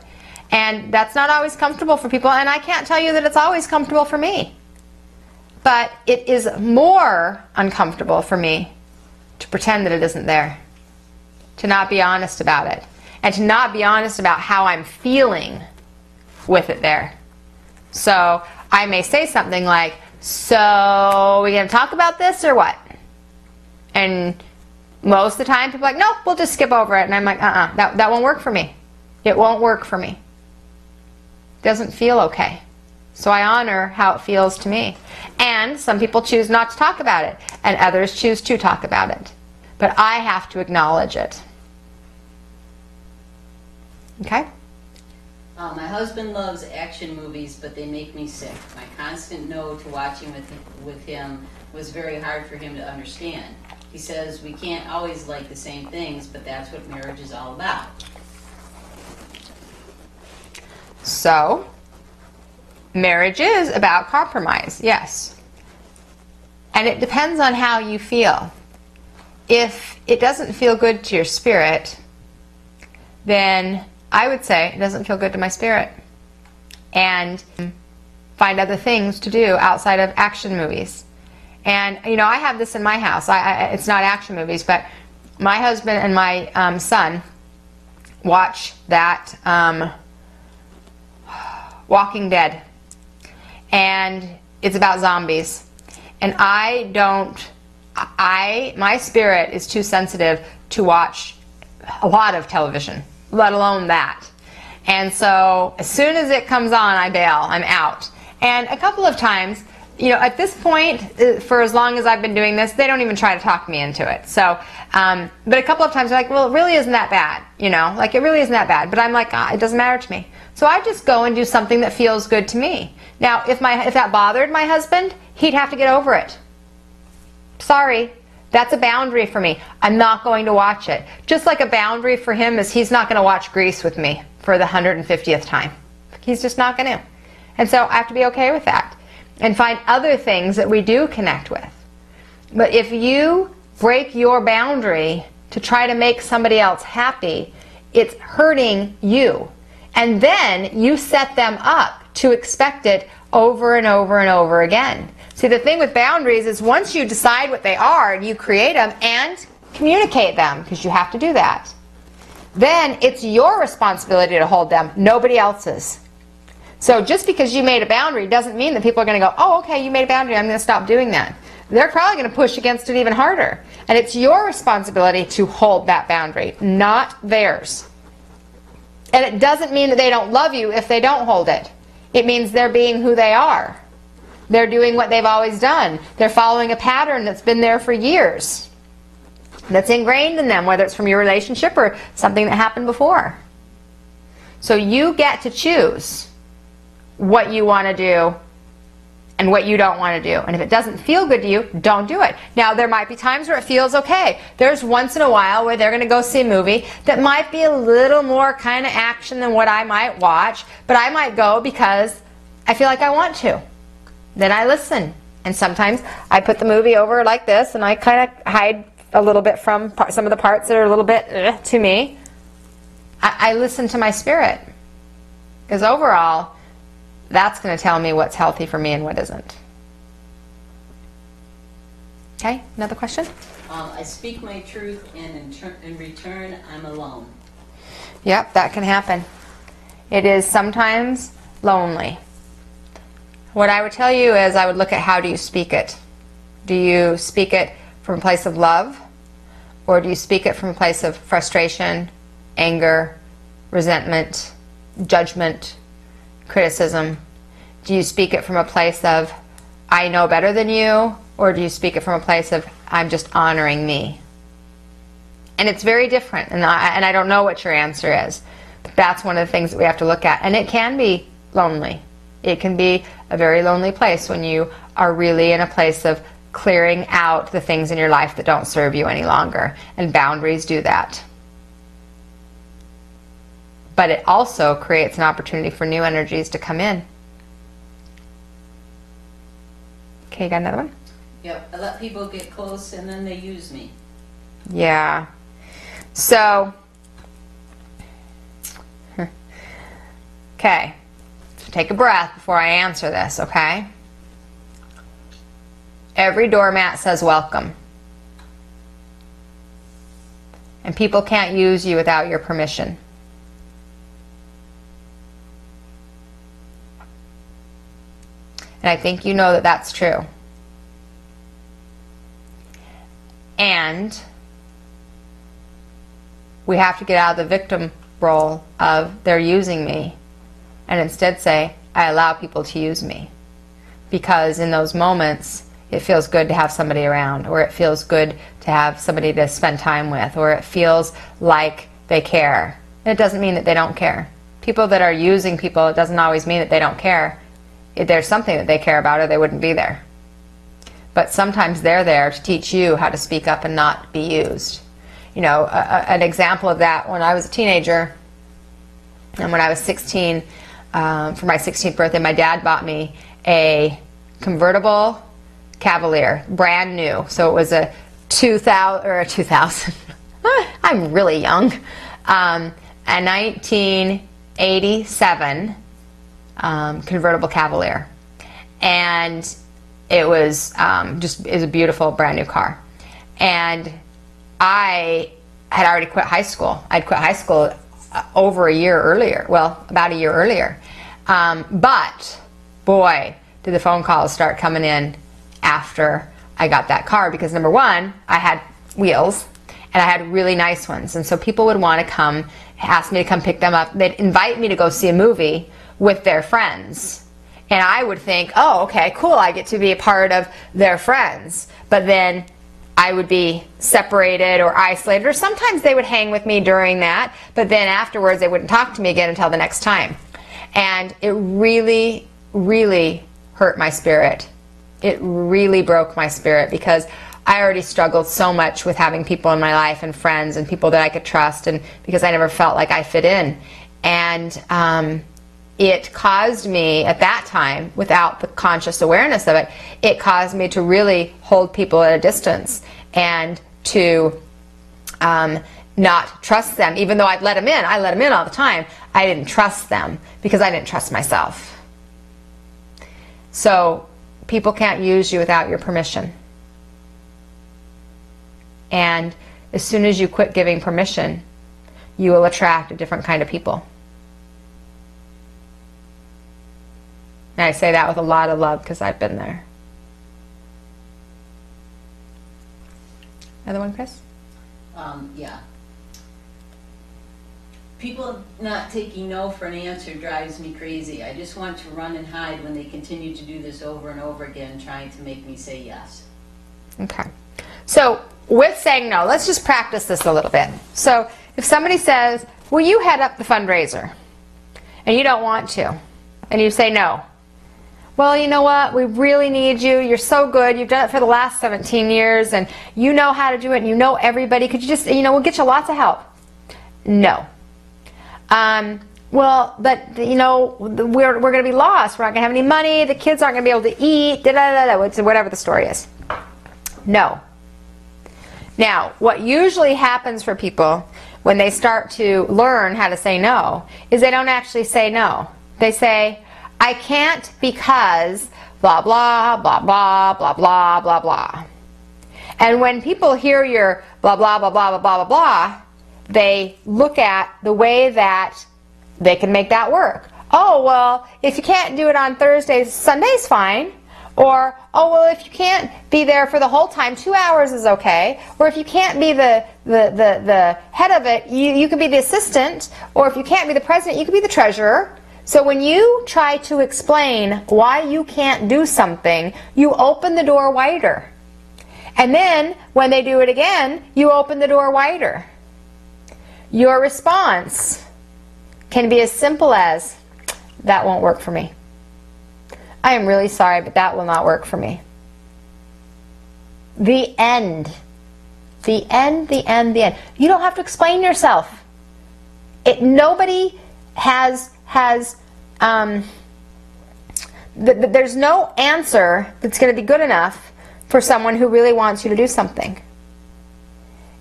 And that's not always comfortable for people, and I can't tell you that it's always comfortable for me. But it is more uncomfortable for me to pretend that it isn't there. To not be honest about it. And to not be honest about how I'm feeling with it there. So I may say something like, So, we going to talk about this or what? And most of the time, people are like, Nope, we'll just skip over it. And I'm like, Uh uh that, that won't work for me. It won't work for me. It Doesn't feel okay. So I honor how it feels to me. And some people choose not to talk about it, and others choose to talk about it. But I have to acknowledge it. Okay? Uh, my husband loves action movies, but they make me sick. My constant no to watching with with him was very hard for him to understand. He says we can't always like the same things, but that's what marriage is all about. So, marriage is about compromise, yes. And it depends on how you feel. If it doesn't feel good to your spirit, then I would say it doesn't feel good to my spirit. And find other things to do outside of action movies. And, you know, I have this in my house. I, I, it's not action movies, but my husband and my um, son watch that um, Walking Dead. And it's about zombies. And I don't, I, my spirit is too sensitive to watch a lot of television, let alone that. And so as soon as it comes on, I bail, I'm out. And a couple of times, you know, at this point, uh, for as long as I've been doing this, they don't even try to talk me into it. So, um, but a couple of times they're like, well, it really isn't that bad, you know, like it really isn't that bad. But I'm like, ah, it doesn't matter to me. So I just go and do something that feels good to me. Now, if my if that bothered my husband, he'd have to get over it. Sorry, that's a boundary for me. I'm not going to watch it. Just like a boundary for him is he's not going to watch Grease with me for the 150th time. He's just not going to. And so I have to be okay with that and find other things that we do connect with. But if you break your boundary to try to make somebody else happy, it's hurting you. And then you set them up to expect it over and over and over again. See, the thing with boundaries is once you decide what they are and you create them and communicate them, because you have to do that, then it's your responsibility to hold them, nobody else's. So just because you made a boundary doesn't mean that people are going to go, oh, okay, you made a boundary, I'm going to stop doing that. They're probably going to push against it even harder. And it's your responsibility to hold that boundary, not theirs. And it doesn't mean that they don't love you if they don't hold it. It means they're being who they are. They're doing what they've always done. They're following a pattern that's been there for years, that's ingrained in them, whether it's from your relationship or something that happened before. So you get to choose what you want to do and what you don't want to do. And if it doesn't feel good to you, don't do it. Now, there might be times where it feels okay. There's once in a while where they're going to go see a movie that might be a little more kind of action than what I might watch, but I might go because I feel like I want to. Then I listen. And sometimes I put the movie over like this and I kind of hide a little bit from some of the parts that are a little bit uh, to me. I, I listen to my spirit. Because overall, that's going to tell me what's healthy for me and what isn't. Okay, another question? Um, I speak my truth, and in, ter- in return, I'm alone. Yep, that can happen. It is sometimes lonely. What I would tell you is I would look at how do you speak it. Do you speak it from a place of love, or do you speak it from a place of frustration, anger, resentment, judgment, criticism? Do you speak it from a place of, I know better than you, or do you speak it from a place of, I'm just honoring me? And it's very different, and I, and I don't know what your answer is. But that's one of the things that we have to look at. And it can be lonely. It can be a very lonely place when you are really in a place of clearing out the things in your life that don't serve you any longer. And boundaries do that but it also creates an opportunity for new energies to come in. Okay, you got another one? Yep, I let people get close and then they use me. Yeah. So, okay. So take a breath before I answer this, okay? Every doormat says welcome. And people can't use you without your permission. And I think you know that that's true. And we have to get out of the victim role of they're using me and instead say, I allow people to use me. Because in those moments, it feels good to have somebody around, or it feels good to have somebody to spend time with, or it feels like they care. It doesn't mean that they don't care. People that are using people, it doesn't always mean that they don't care there's something that they care about or they wouldn't be there. But sometimes they're there to teach you how to speak up and not be used. You know, a, a, an example of that when I was a teenager and when I was 16, um, for my 16th birthday, my dad bought me a convertible Cavalier, brand new. So it was a 2000 or a 2000. I'm really young. Um, a 1987 um, convertible Cavalier, and it was um, just is a beautiful brand new car. And I had already quit high school. I'd quit high school uh, over a year earlier. Well, about a year earlier. Um, but boy, did the phone calls start coming in after I got that car because number one, I had wheels and I had really nice ones. And so people would want to come, ask me to come pick them up. They'd invite me to go see a movie with their friends. And I would think, oh, okay, cool, I get to be a part of their friends. But then I would be separated or isolated, or sometimes they would hang with me during that, but then afterwards they wouldn't talk to me again until the next time. And it really, really hurt my spirit. It really broke my spirit because I already struggled so much with having people in my life and friends and people that I could trust, and because I never felt like I fit in. And um, it caused me at that time, without the conscious awareness of it, it caused me to really hold people at a distance and to um, not trust them. Even though I'd let them in, I let them in all the time. I didn't trust them because I didn't trust myself. So people can't use you without your permission. And as soon as you quit giving permission, you will attract a different kind of people. And I say that with a lot of love because I've been there. Another one, Chris? Um, yeah. People not taking no for an answer drives me crazy. I just want to run and hide when they continue to do this over and over again, trying to make me say yes. Okay. So, with saying no, let's just practice this a little bit. So, if somebody says, Will you head up the fundraiser? And you don't want to, and you say no. Well, you know what? We really need you. You're so good. You've done it for the last 17 years, and you know how to do it, and you know everybody. Could you just, you know, we'll get you lots of help? No. Um, well, but you know, we're, we're going to be lost. We're not going to have any money. The kids aren't going to be able to eat. Da, da, da, da, whatever the story is. No. Now, what usually happens for people when they start to learn how to say no is they don't actually say no. They say, I can't because blah, blah, blah, blah, blah, blah, blah, blah. And when people hear your blah, blah, blah, blah, blah, blah, blah, blah, they look at the way that they can make that work. Oh, well, if you can't do it on Thursdays, Sunday's fine. Or, oh, well, if you can't be there for the whole time, two hours is okay. Or if you can't be the, the, the, the head of it, you, you can be the assistant. Or if you can't be the president, you can be the treasurer. So when you try to explain why you can't do something, you open the door wider. And then when they do it again, you open the door wider. Your response can be as simple as, that won't work for me. I am really sorry, but that will not work for me. The end. The end, the end, the end. You don't have to explain yourself. It, nobody has, has, um, th- th- there's no answer that's going to be good enough for someone who really wants you to do something.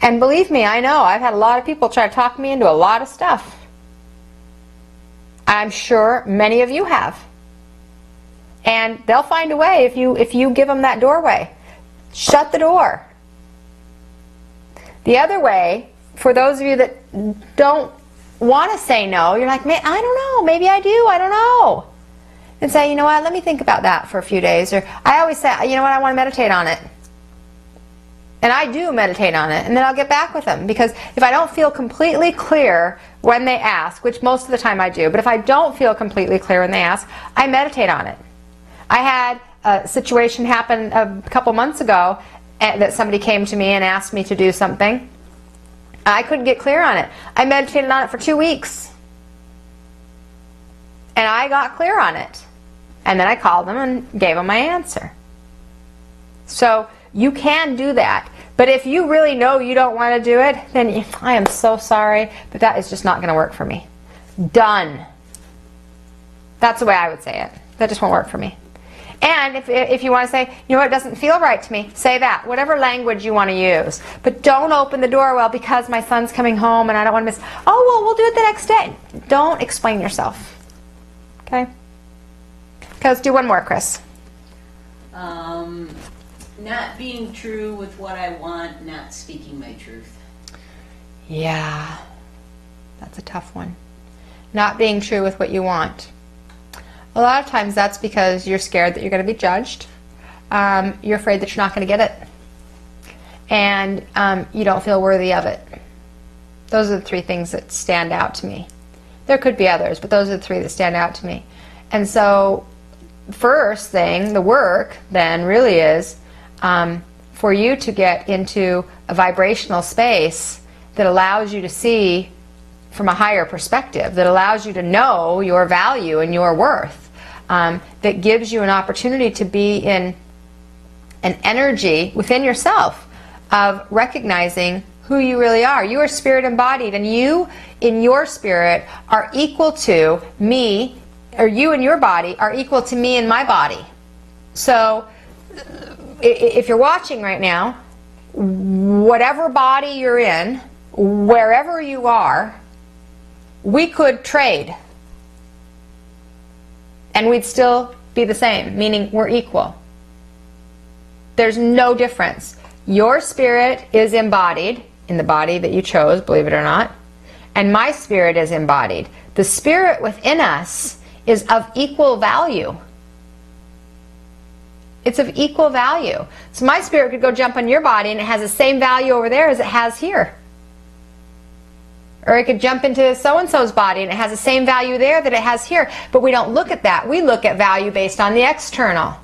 And believe me, I know, I've had a lot of people try to talk me into a lot of stuff. I'm sure many of you have. And they'll find a way if you if you give them that doorway. Shut the door. The other way, for those of you that don't want to say no, you're like, man, I don't know, maybe I do, I don't know. And say, you know what, let me think about that for a few days. Or I always say, you know what, I want to meditate on it. And I do meditate on it, and then I'll get back with them. Because if I don't feel completely clear when they ask, which most of the time I do, but if I don't feel completely clear when they ask, I meditate on it. I had a situation happen a couple months ago eh, that somebody came to me and asked me to do something. I couldn't get clear on it. I meditated on it for two weeks. And I got clear on it. And then I called them and gave them my answer. So you can do that. But if you really know you don't want to do it, then I am so sorry, but that is just not going to work for me. Done. That's the way I would say it. That just won't work for me. And if, if you want to say, you know what, it doesn't feel right to me, say that. Whatever language you want to use. But don't open the door, well, because my son's coming home and I don't want to miss. Oh, well, we'll do it the next day. Don't explain yourself. Okay? Okay, let's do one more, Chris. Um, not being true with what I want, not speaking my truth. Yeah, that's a tough one. Not being true with what you want. A lot of times that's because you're scared that you're going to be judged. Um, you're afraid that you're not going to get it. And um, you don't feel worthy of it. Those are the three things that stand out to me. There could be others, but those are the three that stand out to me. And so first thing, the work, then really is um, for you to get into a vibrational space that allows you to see from a higher perspective, that allows you to know your value and your worth, um, that gives you an opportunity to be in an energy within yourself of recognizing who you really are. You are spirit embodied, and you, in your spirit, are equal to me, or you in your body are equal to me in my body. So, if you're watching right now, whatever body you're in, wherever you are, we could trade. And we'd still be the same, meaning we're equal. There's no difference. Your spirit is embodied in the body that you chose, believe it or not, and my spirit is embodied. The spirit within us is of equal value. It's of equal value. So my spirit could go jump on your body and it has the same value over there as it has here. Or it could jump into so and so's body and it has the same value there that it has here. But we don't look at that. We look at value based on the external.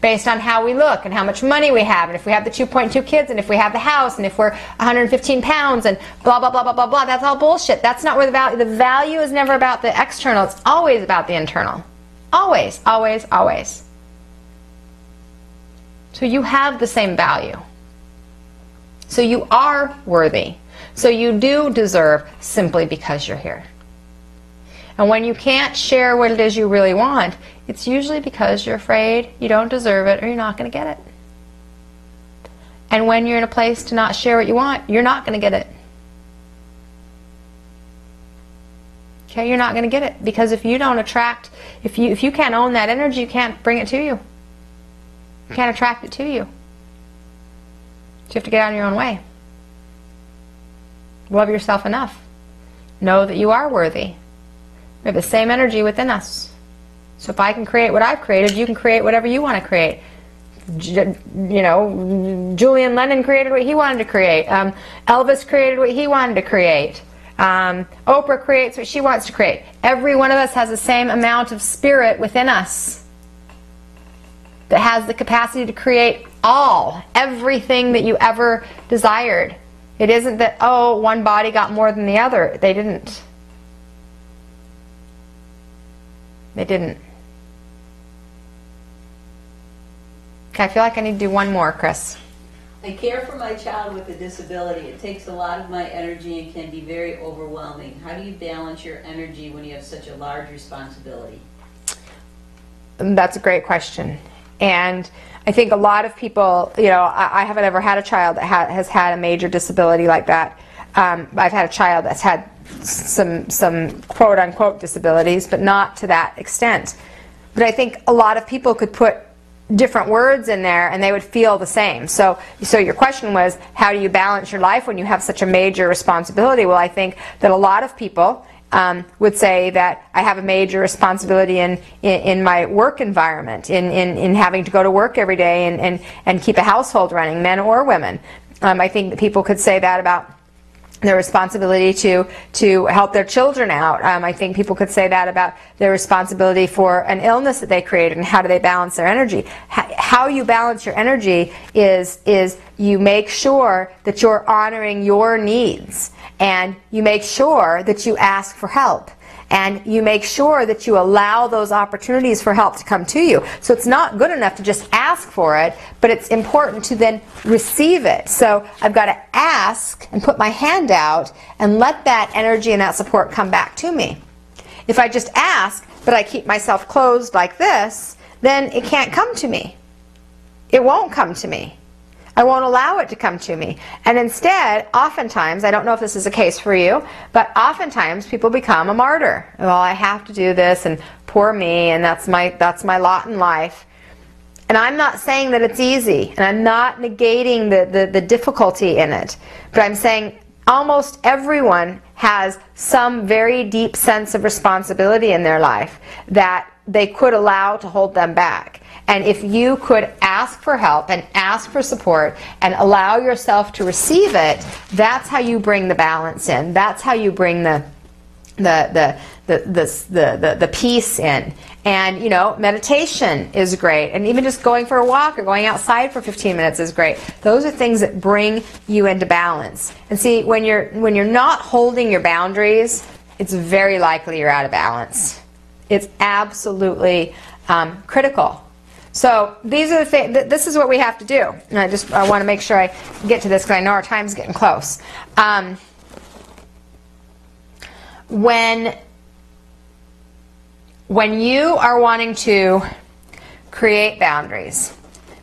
Based on how we look and how much money we have and if we have the 2.2 kids and if we have the house and if we're 115 pounds and blah blah blah blah blah blah. That's all bullshit. That's not where the value the value is never about the external. It's always about the internal. Always always always. So you have the same value. So you are worthy so you do deserve simply because you're here and when you can't share what it is you really want, it's usually because you're afraid you don't deserve it or you're not going to get it. And when you're in a place to not share what you want, you're not going to get it. Okay, you're not going to get it because if you don't attract, if you if you can't own that energy, you can't bring it to you. You can't attract it to you. So you have to get out of your own way. Love yourself enough. Know that you are worthy. We have the same energy within us. So if I can create what I've created, you can create whatever you want to create. you know, Julian Lennon created what he wanted to create. Um, Elvis created what he wanted to create. Um, Oprah creates what she wants to create. Every one of us has the same amount of spirit within us that has the capacity to create all, everything that you ever desired. It isn't that, oh, one body got more than the other. They didn't. They didn't. Okay, I feel like I need to do one more, Chris. I care for my child with a disability. It takes a lot of my energy and can be very overwhelming. How do you balance your energy when you have such a large responsibility? That's a great question. And I think a lot of people, you know, I, I haven't ever had a child that ha- has had a major disability like that. Um, I've had a child that's had some some quote unquote disabilities, but not to that extent. But I think a lot of people could put different words in there and they would feel the same. So so your question was how do you balance your life when you have such a major responsibility? Well, I think that a lot of people um, would say that I have a major responsibility in, in, in, my work environment, in, in, in having to go to work every day and, and, and keep a household running, men or women. Um, I think that people could say that about their responsibility to to help their children out. Um, I think people could say that about their responsibility for an illness that they created and how do they balance their energy. How you balance your energy is is you make sure that you're honoring your needs and you make sure that you ask for help and you make sure that you allow those opportunities for help to come to you. So it's not good enough to just ask for it, but it's important to then receive it. So I've got to ask and put my hand out and let that energy and that support come back to me. If I just ask, but I keep myself closed like this, then it can't come to me. It won't come to me. I won't allow it to come to me. And instead, oftentimes, I don't know if this is a case for you, but oftentimes people become a martyr. Well, I have to do this and poor me and that's my that's my lot in life. And I'm not saying that it's easy, and I'm not negating the, the, the difficulty in it, but I'm saying almost everyone has some very deep sense of responsibility in their life that they could allow to hold them back. And if you could ask for help and ask for support and allow yourself to receive it, that's how you bring the balance in. That's how you bring the the the the, the, the, the, peace in. And, you know, meditation is great. And even just going for a walk or going outside for 15 minutes is great. Those are things that bring you into balance. And see, when you're, when you're not holding your boundaries, it's very likely you're out of balance. It's absolutely um, critical. So these are the. Th- this is what we have to do. And I just I want to make sure I get to this because I know our time's getting close. Um, when when you are wanting to create boundaries,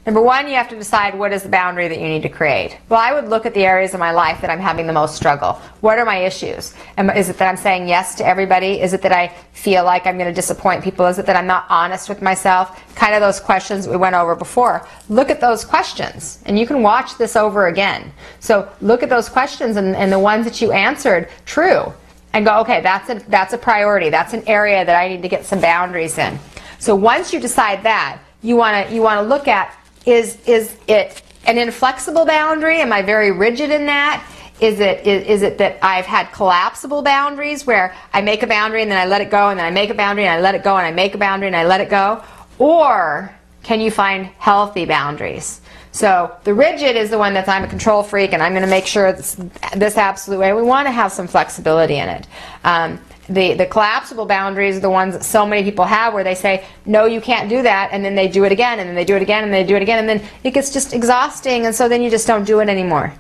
Number one, you have to decide what is the boundary that you need to create. Well, I would look at the areas of my life that I'm having the most struggle. What are my issues? Is it that I'm saying yes to everybody? Is it that I feel like I'm going to disappoint people? Is it that I'm not honest with myself? Kind of those questions we went over before. Look at those questions, and you can watch this over again. So look at those questions and, and the ones that you answered true, and go, okay, that's a that's a priority. That's an area that I need to get some boundaries in. So once you decide that, you want to you want to look at is, is it an inflexible boundary? Am I very rigid in that? Is it, is, is it that I've had collapsible boundaries where I make a boundary and then I let it go and then I make a boundary and I let it go and I make a boundary and I let it go? Or can you find healthy boundaries? So the rigid is the one that's I'm a control freak and I'm going to make sure it's this absolute way. We want to have some flexibility in it. Um, the, the collapsible boundaries are the ones that so many people have where they say, no, you can't do that, and then they do it again, and then they do it again, and they do it again, and then it gets just exhausting, and so then you just don't do it anymore.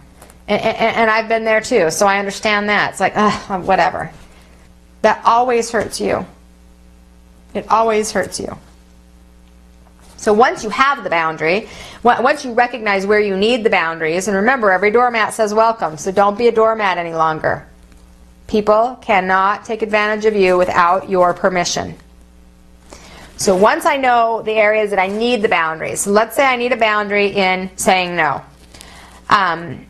And, and, and I've been there too, so I understand that. It's like, ugh, whatever. That always hurts you. It always hurts you. So once you have the boundary, once you recognize where you need the boundaries, and remember, every doormat says welcome, so don't be a doormat any longer. People cannot take advantage of you without your permission. So once I know the areas that I need the boundaries, so let's say I need a boundary in saying no. Um,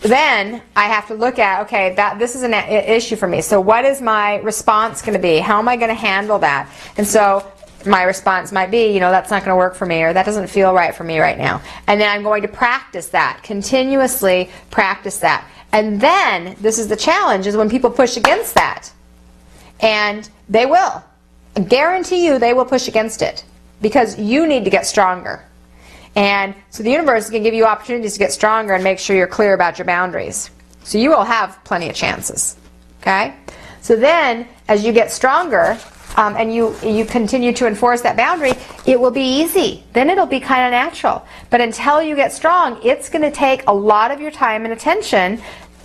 then I have to look at okay that this is an issue for me. So what is my response going to be? How am I going to handle that? And so my response might be, you know, that's not going to work for me or that doesn't feel right for me right now. And then I'm going to practice that, continuously practice that. And then, this is the challenge, is when people push against that. And they will. I guarantee you they will push against it because you need to get stronger. And so the universe is going to give you opportunities to get stronger and make sure you're clear about your boundaries. So you will have plenty of chances. Okay? So then, as you get stronger, um, and you you continue to enforce that boundary, it will be easy. Then it'll be kind of natural. But until you get strong, it's going to take a lot of your time and attention,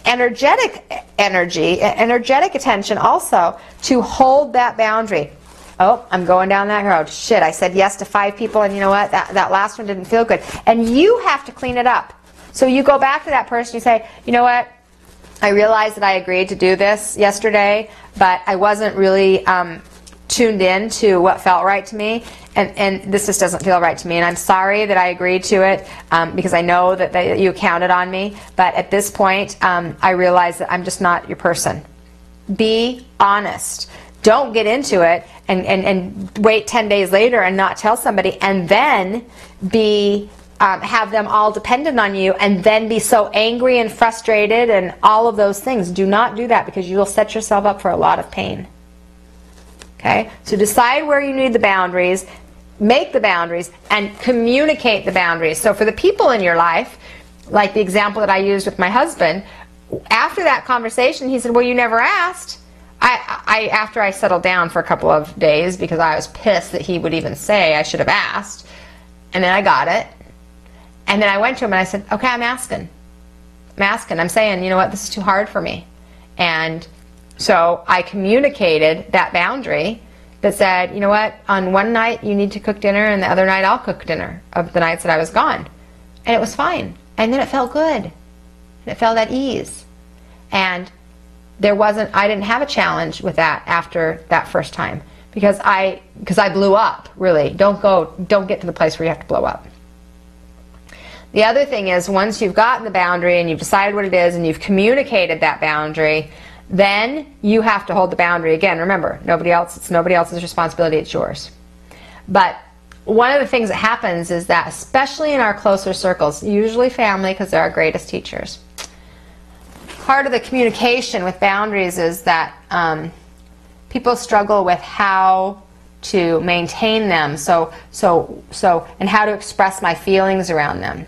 energetic energy, energetic attention also to hold that boundary. Oh, I'm going down that road. Shit, I said yes to five people, and you know what? That, that last one didn't feel good. And you have to clean it up. So you go back to that person, you say, you know what? I realized that I agreed to do this yesterday, but I wasn't really um, tuned in to what felt right to me, and, and this just doesn't feel right to me. And I'm sorry that I agreed to it um, because I know that, that you counted on me. But at this point, um, I realize that I'm just not your person. Be honest. Don't get into it and, and, and wait 10 days later and not tell somebody and then be um, have them all dependent on you and then be so angry and frustrated and all of those things. Do not do that because you will set yourself up for a lot of pain. Okay? So decide where you need the boundaries, make the boundaries, and communicate the boundaries. So for the people in your life, like the example that I used with my husband, after that conversation, he said, Well, you never asked. I, I, after I settled down for a couple of days because I was pissed that he would even say I should have asked, and then I got it, and then I went to him and I said, "Okay, I'm asking, I'm asking. I'm saying, you know what, this is too hard for me," and so I communicated that boundary that said, you know what, on one night you need to cook dinner and the other night I'll cook dinner of the nights that I was gone. And it was fine. And then it felt good. And it felt at ease. And there wasn't I didn't have a challenge with that after that first time because I because I blew up, really. Don't go don't get to the place where you have to blow up. The other thing is once you've gotten the boundary and you've decided what it is and you've communicated that boundary, then you have to hold the boundary again. Remember, nobody else, it's nobody else's responsibility, it's yours. But one of the things that happens is that, especially in our closer circles, usually family, because they're our greatest teachers, part of the communication with boundaries is that um, people struggle with how to maintain them. So, so, so, and how to express my feelings around them.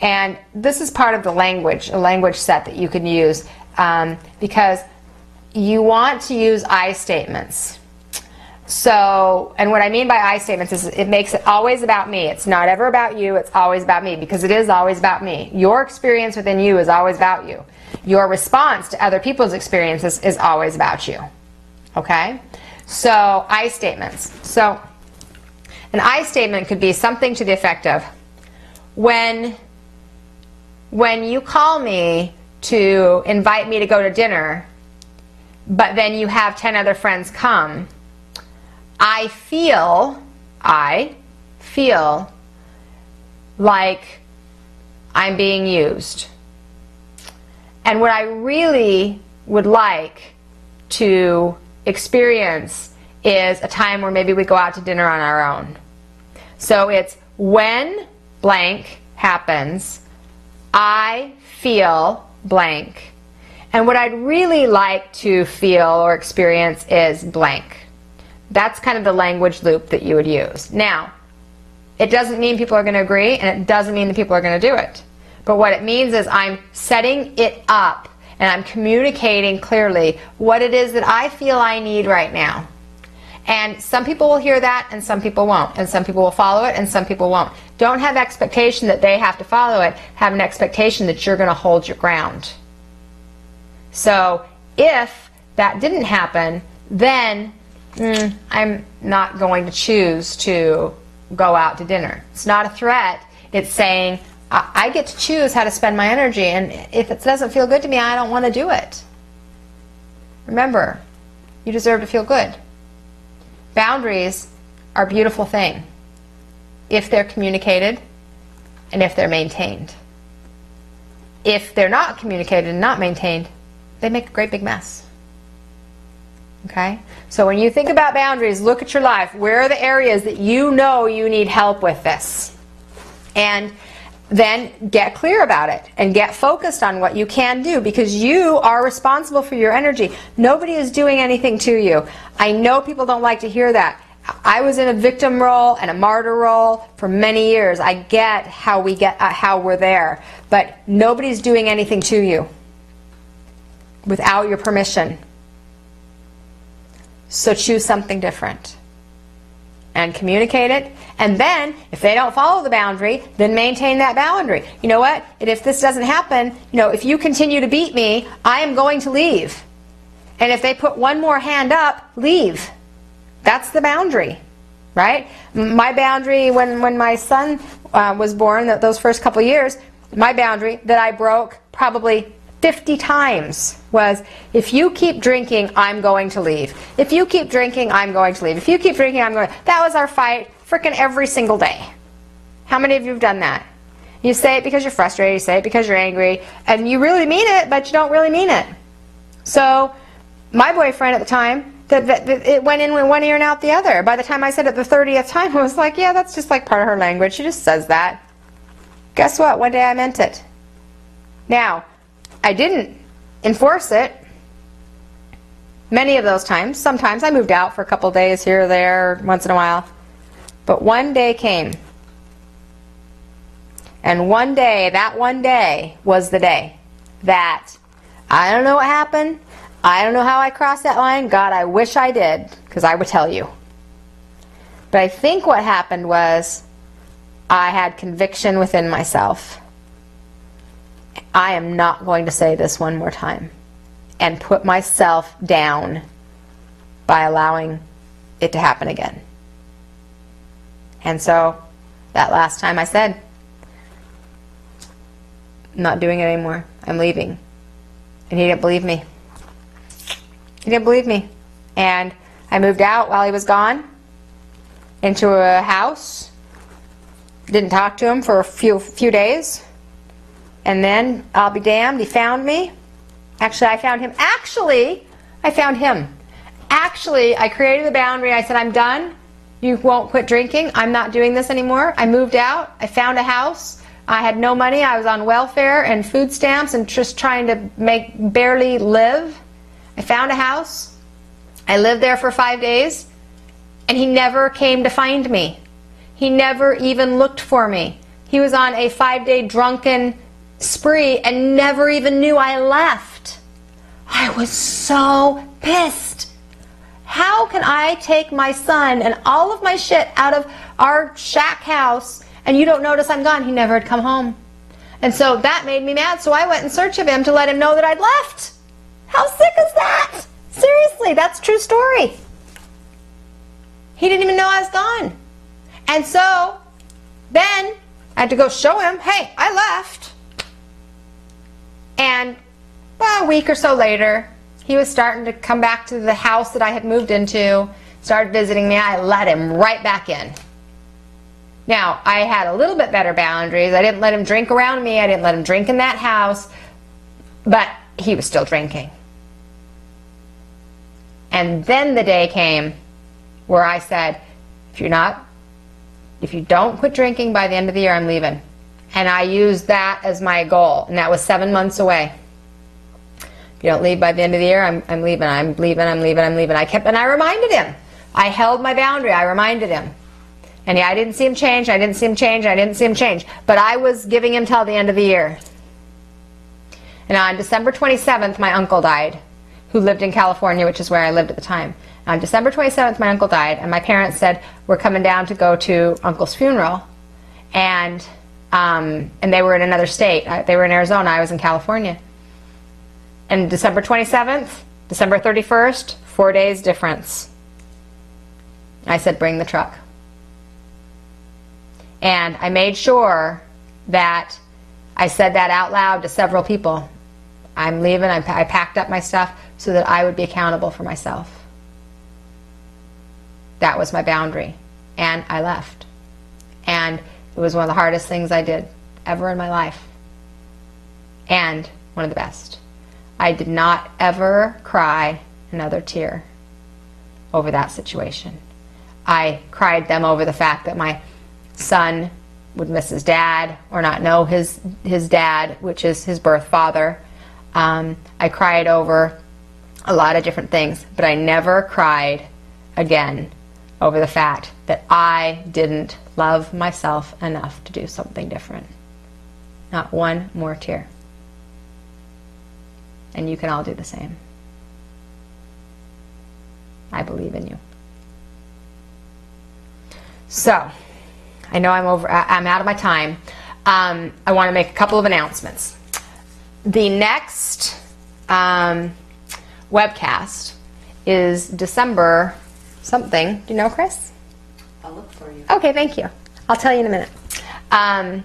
And this is part of the language, a language set that you can use um, because you want to use I statements. So, and what I mean by I statements is it makes it always about me. It's not ever about you, it's always about me because it is always about me. Your experience within you is always about you. Your response to other people's experiences is always about you. Okay? So, I statements. So, an I statement could be something to the effect of when when you call me to invite me to go to dinner, but then you have 10 other friends come, I feel, I feel like I'm being used. And what I really would like to experience is a time where maybe we go out to dinner on our own. So it's when blank happens, I feel blank. And what I'd really like to feel or experience is blank. That's kind of the language loop that you would use. Now, it doesn't mean people are going to agree, and it doesn't mean that people are going to do it. But what it means is I'm setting it up and I'm communicating clearly what it is that I feel I need right now. And some people will hear that and some people won't. And some people will follow it and some people won't. Don't have expectation that they have to follow it. Have an expectation that you're going to hold your ground. So if that didn't happen, then mm, I'm not going to choose to go out to dinner. It's not a threat. It's saying, I, I get to choose how to spend my energy, and if it doesn't feel good to me, I don't want to do it. Remember, you deserve to feel good. Boundaries are a beautiful thing if they're communicated and if they're maintained. If they're not communicated and not maintained, they make a great big mess. Okay? So when you think about boundaries, look at your life. Where are the areas that you know you need help with this? And then get clear about it and get focused on what you can do because you are responsible for your energy. Nobody is doing anything to you. I know people don't like to hear that. I was in a victim role and a martyr role for many years. I get how we get uh, how we're there, but nobody's doing anything to you without your permission. So choose something different and communicate it. And then, if they don't follow the boundary, then maintain that boundary. You know what? And if this doesn't happen, you know, if you continue to beat me, I am going to leave. And if they put one more hand up, leave. That's the boundary, right? My boundary when, when my son uh, was born, that those first couple years, my boundary that I broke probably 50 times was if you keep drinking, I'm going to leave. If you keep drinking, I'm going to leave. If you keep drinking, I'm going to. That was our fight freaking every single day. How many of you have done that? You say it because you're frustrated, you say it because you're angry, and you really mean it, but you don't really mean it. So, my boyfriend at the time, that, it went in one ear and out the other. By the time I said it the 30th time, I was like, yeah, that's just like part of her language. She just says that. Guess what? One day I meant it. Now, I didn't enforce it many of those times. Sometimes I moved out for a couple days here or there, once in a while. But one day came. And one day, that one day, was the day that I don't know what happened. I don't know how I crossed that line. God, I wish I did, because I would tell you. But I think what happened was I had conviction within myself. I am not going to say this one more time and put myself down by allowing it to happen again. And so that last time I said, I'm not doing it anymore. I'm leaving. And he didn't believe me. He didn't believe me. And I moved out while he was gone into a house. Didn't talk to him for a few few days. And then, I'll be damned, he found me. Actually, I found him. Actually, I found him. Actually, I created the boundary. I said, I'm done. You won't quit drinking. I'm not doing this anymore. I moved out. I found a house. I had no money. I was on welfare and food stamps and just trying to make barely live. I found a house. I lived there for five days, and he never came to find me. He never even looked for me. He was on a five day drunken spree and never even knew I left. I was so pissed. How can I take my son and all of my shit out of our shack house and you don't notice I'm gone? He never had come home. And so that made me mad, so I went in search of him to let him know that I'd left. How sick is that? Seriously, that's true story. He didn't even know I was gone. And so then I had to go show him, hey, I left. And well, a week or so later, he was starting to come back to the house that I had moved into, started visiting me. I let him right back in. Now, I had a little bit better boundaries. I didn't let him drink around me, I didn't let him drink in that house, but he was still drinking. And then the day came where I said, if you're not, if you don't quit drinking by the end of the year, I'm leaving. And I used that as my goal, and that was seven months away. If you don't leave by the end of the year, I'm, I'm leaving, I'm leaving, I'm leaving, I'm leaving. I kept, and I reminded him. I held my boundary, I reminded him. And yeah, I didn't see him change, I didn't see him change, I didn't see him change. But I was giving him till the end of the year. And on December 27th, my uncle died, who lived in California, which is where I lived at the time. On December 27th, my uncle died, and my parents said, We're coming down to go to uncle's funeral. And, um, and they were in another state. They were in Arizona, I was in California. And December 27th, December 31st, four days difference. I said, Bring the truck. And I made sure that I said that out loud to several people. I'm leaving, I packed up my stuff so that I would be accountable for myself. That was my boundary. And I left. And it was one of the hardest things I did ever in my life. And one of the best. I did not ever cry another tear over that situation. I cried them over the fact that my son would miss his dad or not know his his dad, which is his birth father. Um, I cried over a lot of different things, but I never cried again over the fact that I didn't love myself enough to do something different. Not one more tear. And you can all do the same. I believe in you. So, I know I'm over. I'm out of my time. Um, I want to make a couple of announcements. The next um, webcast is December something. Do you know, Chris? I'll look for you. Okay, thank you. I'll tell you in a minute. Um,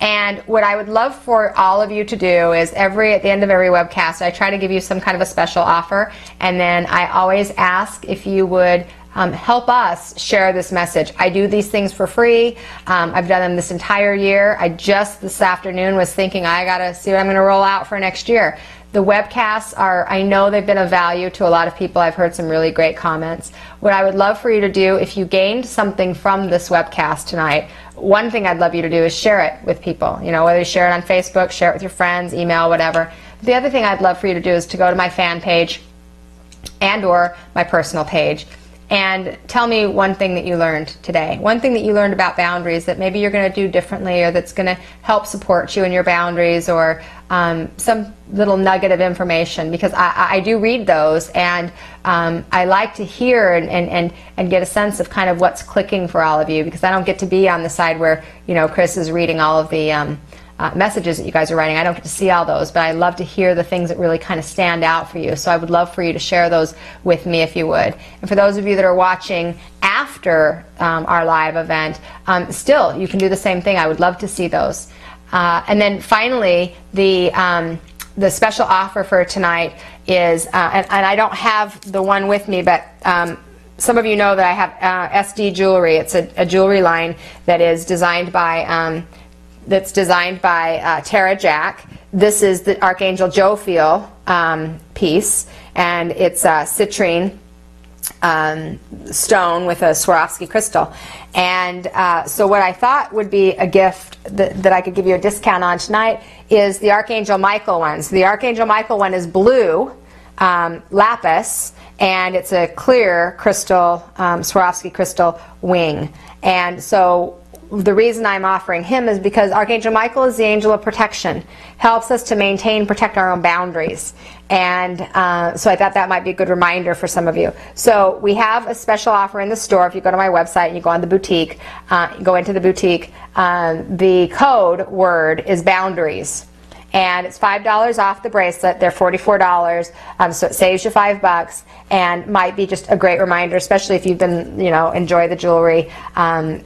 and what I would love for all of you to do is every at the end of every webcast, I try to give you some kind of a special offer, and then I always ask if you would um, help us share this message. I do these things for free. Um, I've done them this entire year. I just this afternoon was thinking I got to see what I'm going to roll out for next year. The webcasts are, I know they've been of value to a lot of people. I've heard some really great comments. What I would love for you to do, if you gained something from this webcast tonight, one thing I'd love you to do is share it with people. You know, whether you share it on Facebook, share it with your friends, email, whatever. The other thing I'd love for you to do is to go to my fan page and or my personal page and tell me one thing that you learned today. One thing that you learned about boundaries that maybe you're going to do differently or that's going to help support you in your boundaries or um, some little nugget of information because I, I do read those and um, I like to hear and, and, and, and get a sense of kind of what's clicking for all of you because I don't get to be on the side where, you know, Chris is reading all of the um, uh, messages that you guys are writing. I don't get to see all those, but I love to hear the things that really kind of stand out for you. So I would love for you to share those with me if you would. And for those of you that are watching after um, our live event, um, still, you can do the same thing. I would love to see those. Uh, and then finally, the um, the special offer for tonight is, uh, and, and, I don't have the one with me, but um, some of you know that I have uh, SD Jewelry. It's a, a, jewelry line that is designed by um, that's designed by uh, Tara Jack. This is the Archangel Jophiel um, piece, and it's a citrine um, stone with a Swarovski crystal. And uh, so, what I thought would be a gift that, that I could give you a discount on tonight is the Archangel Michael one. So, the Archangel Michael one is blue. um, lapis, and it's a clear crystal, um, Swarovski crystal wing. And so the reason I'm offering him is because Archangel Michael is the angel of protection, helps us to maintain, protect our own boundaries. And uh, so I thought that might be a good reminder for some of you. So we have a special offer in the store. If you go to my website and you go on the boutique, uh, go into the boutique, um, the code word is boundaries and it's five dollars off the bracelet. They're forty-four dollars, um, so it saves you five bucks, and might be just a great reminder, especially if you've been, you know, enjoy the jewelry, um,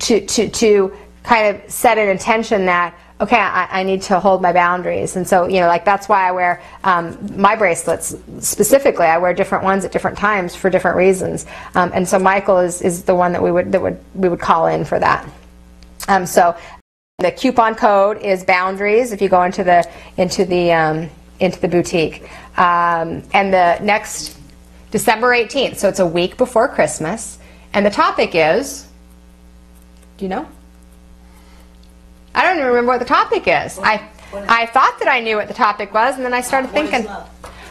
to to to kind of set an intention that okay, I, I need to hold my boundaries, and so you know, like that's why I wear um, my bracelets specifically. I wear different ones at different times for different reasons, um, and so Michael is is the one that we would that would we would call in for that. Um, so the coupon code is boundaries if you go into the into the um, into the boutique. Um, and the next December 18th, so it's a week before Christmas, and the topic is do you know? I don't even remember what the topic is. I what is- I thought that I knew what the topic was, and then I started What is thinking, love?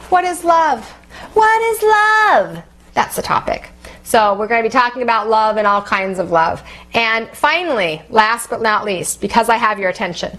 what is love? What is love? That's the topic. So we're going to be talking about love and all kinds of love. And finally, last but not least, because I have your attention,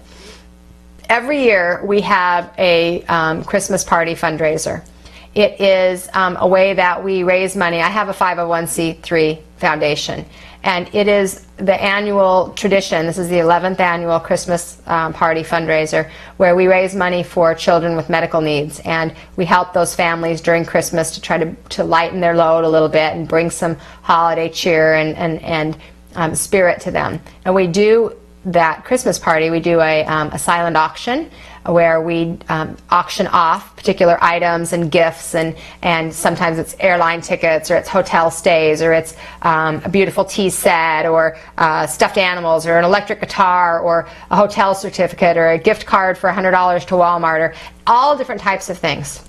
every year we have a um, Christmas party fundraiser. It is um, a way that we raise money. I have a 501c3 foundation, and it is the annual tradition. This is the 11th annual Christmas um, party fundraiser where we raise money for children with medical needs, and we help those families during Christmas to try to, to lighten their load a little bit and bring some holiday cheer and, and, and um, spirit to them. And we do that Christmas party, we do a, um, a silent auction where we um, auction off particular items and gifts, and, and sometimes it's airline tickets, or it's hotel stays, or it's um, a beautiful tea set, or uh, stuffed animals, or an electric guitar, or a hotel certificate, or a gift card for $100 to Walmart, or all different types of things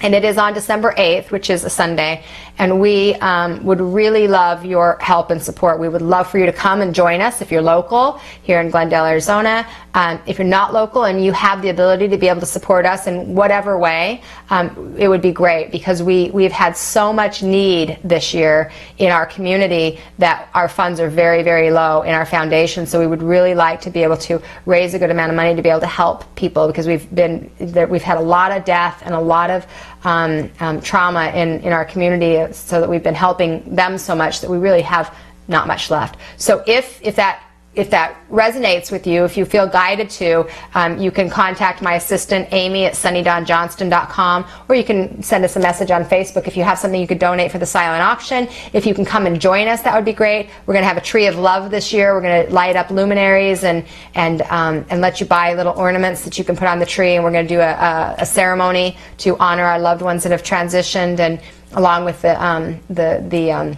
and it is on December 8th, which is a Sunday. And we um, would really love your help and support. We would love for you to come and join us if you're local here in Glendale, Arizona. Um, if you're not local and you have the ability to be able to support us in whatever way, um, it would be great because we, we've had so much need this year in our community that our funds are very, very low in our foundation. So we would really like to be able to raise a good amount of money to be able to help people because we've been, we've had a lot of death and a lot of um, um, trauma in, in our community so that we've been helping them so much that we really have not much left. So if, if that if that resonates with you, if you feel guided to, um, you can contact my assistant Amy at sunnydawnjohnston.com, or you can send us a message on Facebook if you have something you could donate for the silent auction. If you can come and join us, that would be great. We're going to have a tree of love this year. We're going to light up luminaries and and um, and let you buy little ornaments that you can put on the tree, and we're going to do a, a, a ceremony to honor our loved ones that have transitioned, and along with the um, the the um,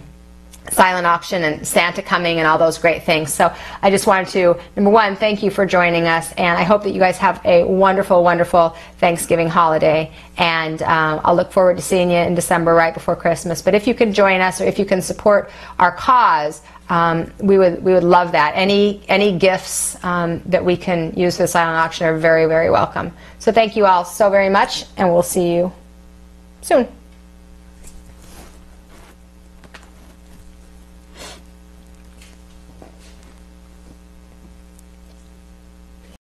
silent auction and Santa coming and all those great things. So I just wanted to, number one, thank you for joining us, and I hope that you guys have a wonderful, wonderful Thanksgiving holiday. And um, I'll look forward to seeing you in December, right before Christmas. But if you can join us or if you can support our cause, um, we would we would love that. Any any gifts um, that we can use for the silent auction are very very welcome. So thank you all so very much, and we'll see you soon.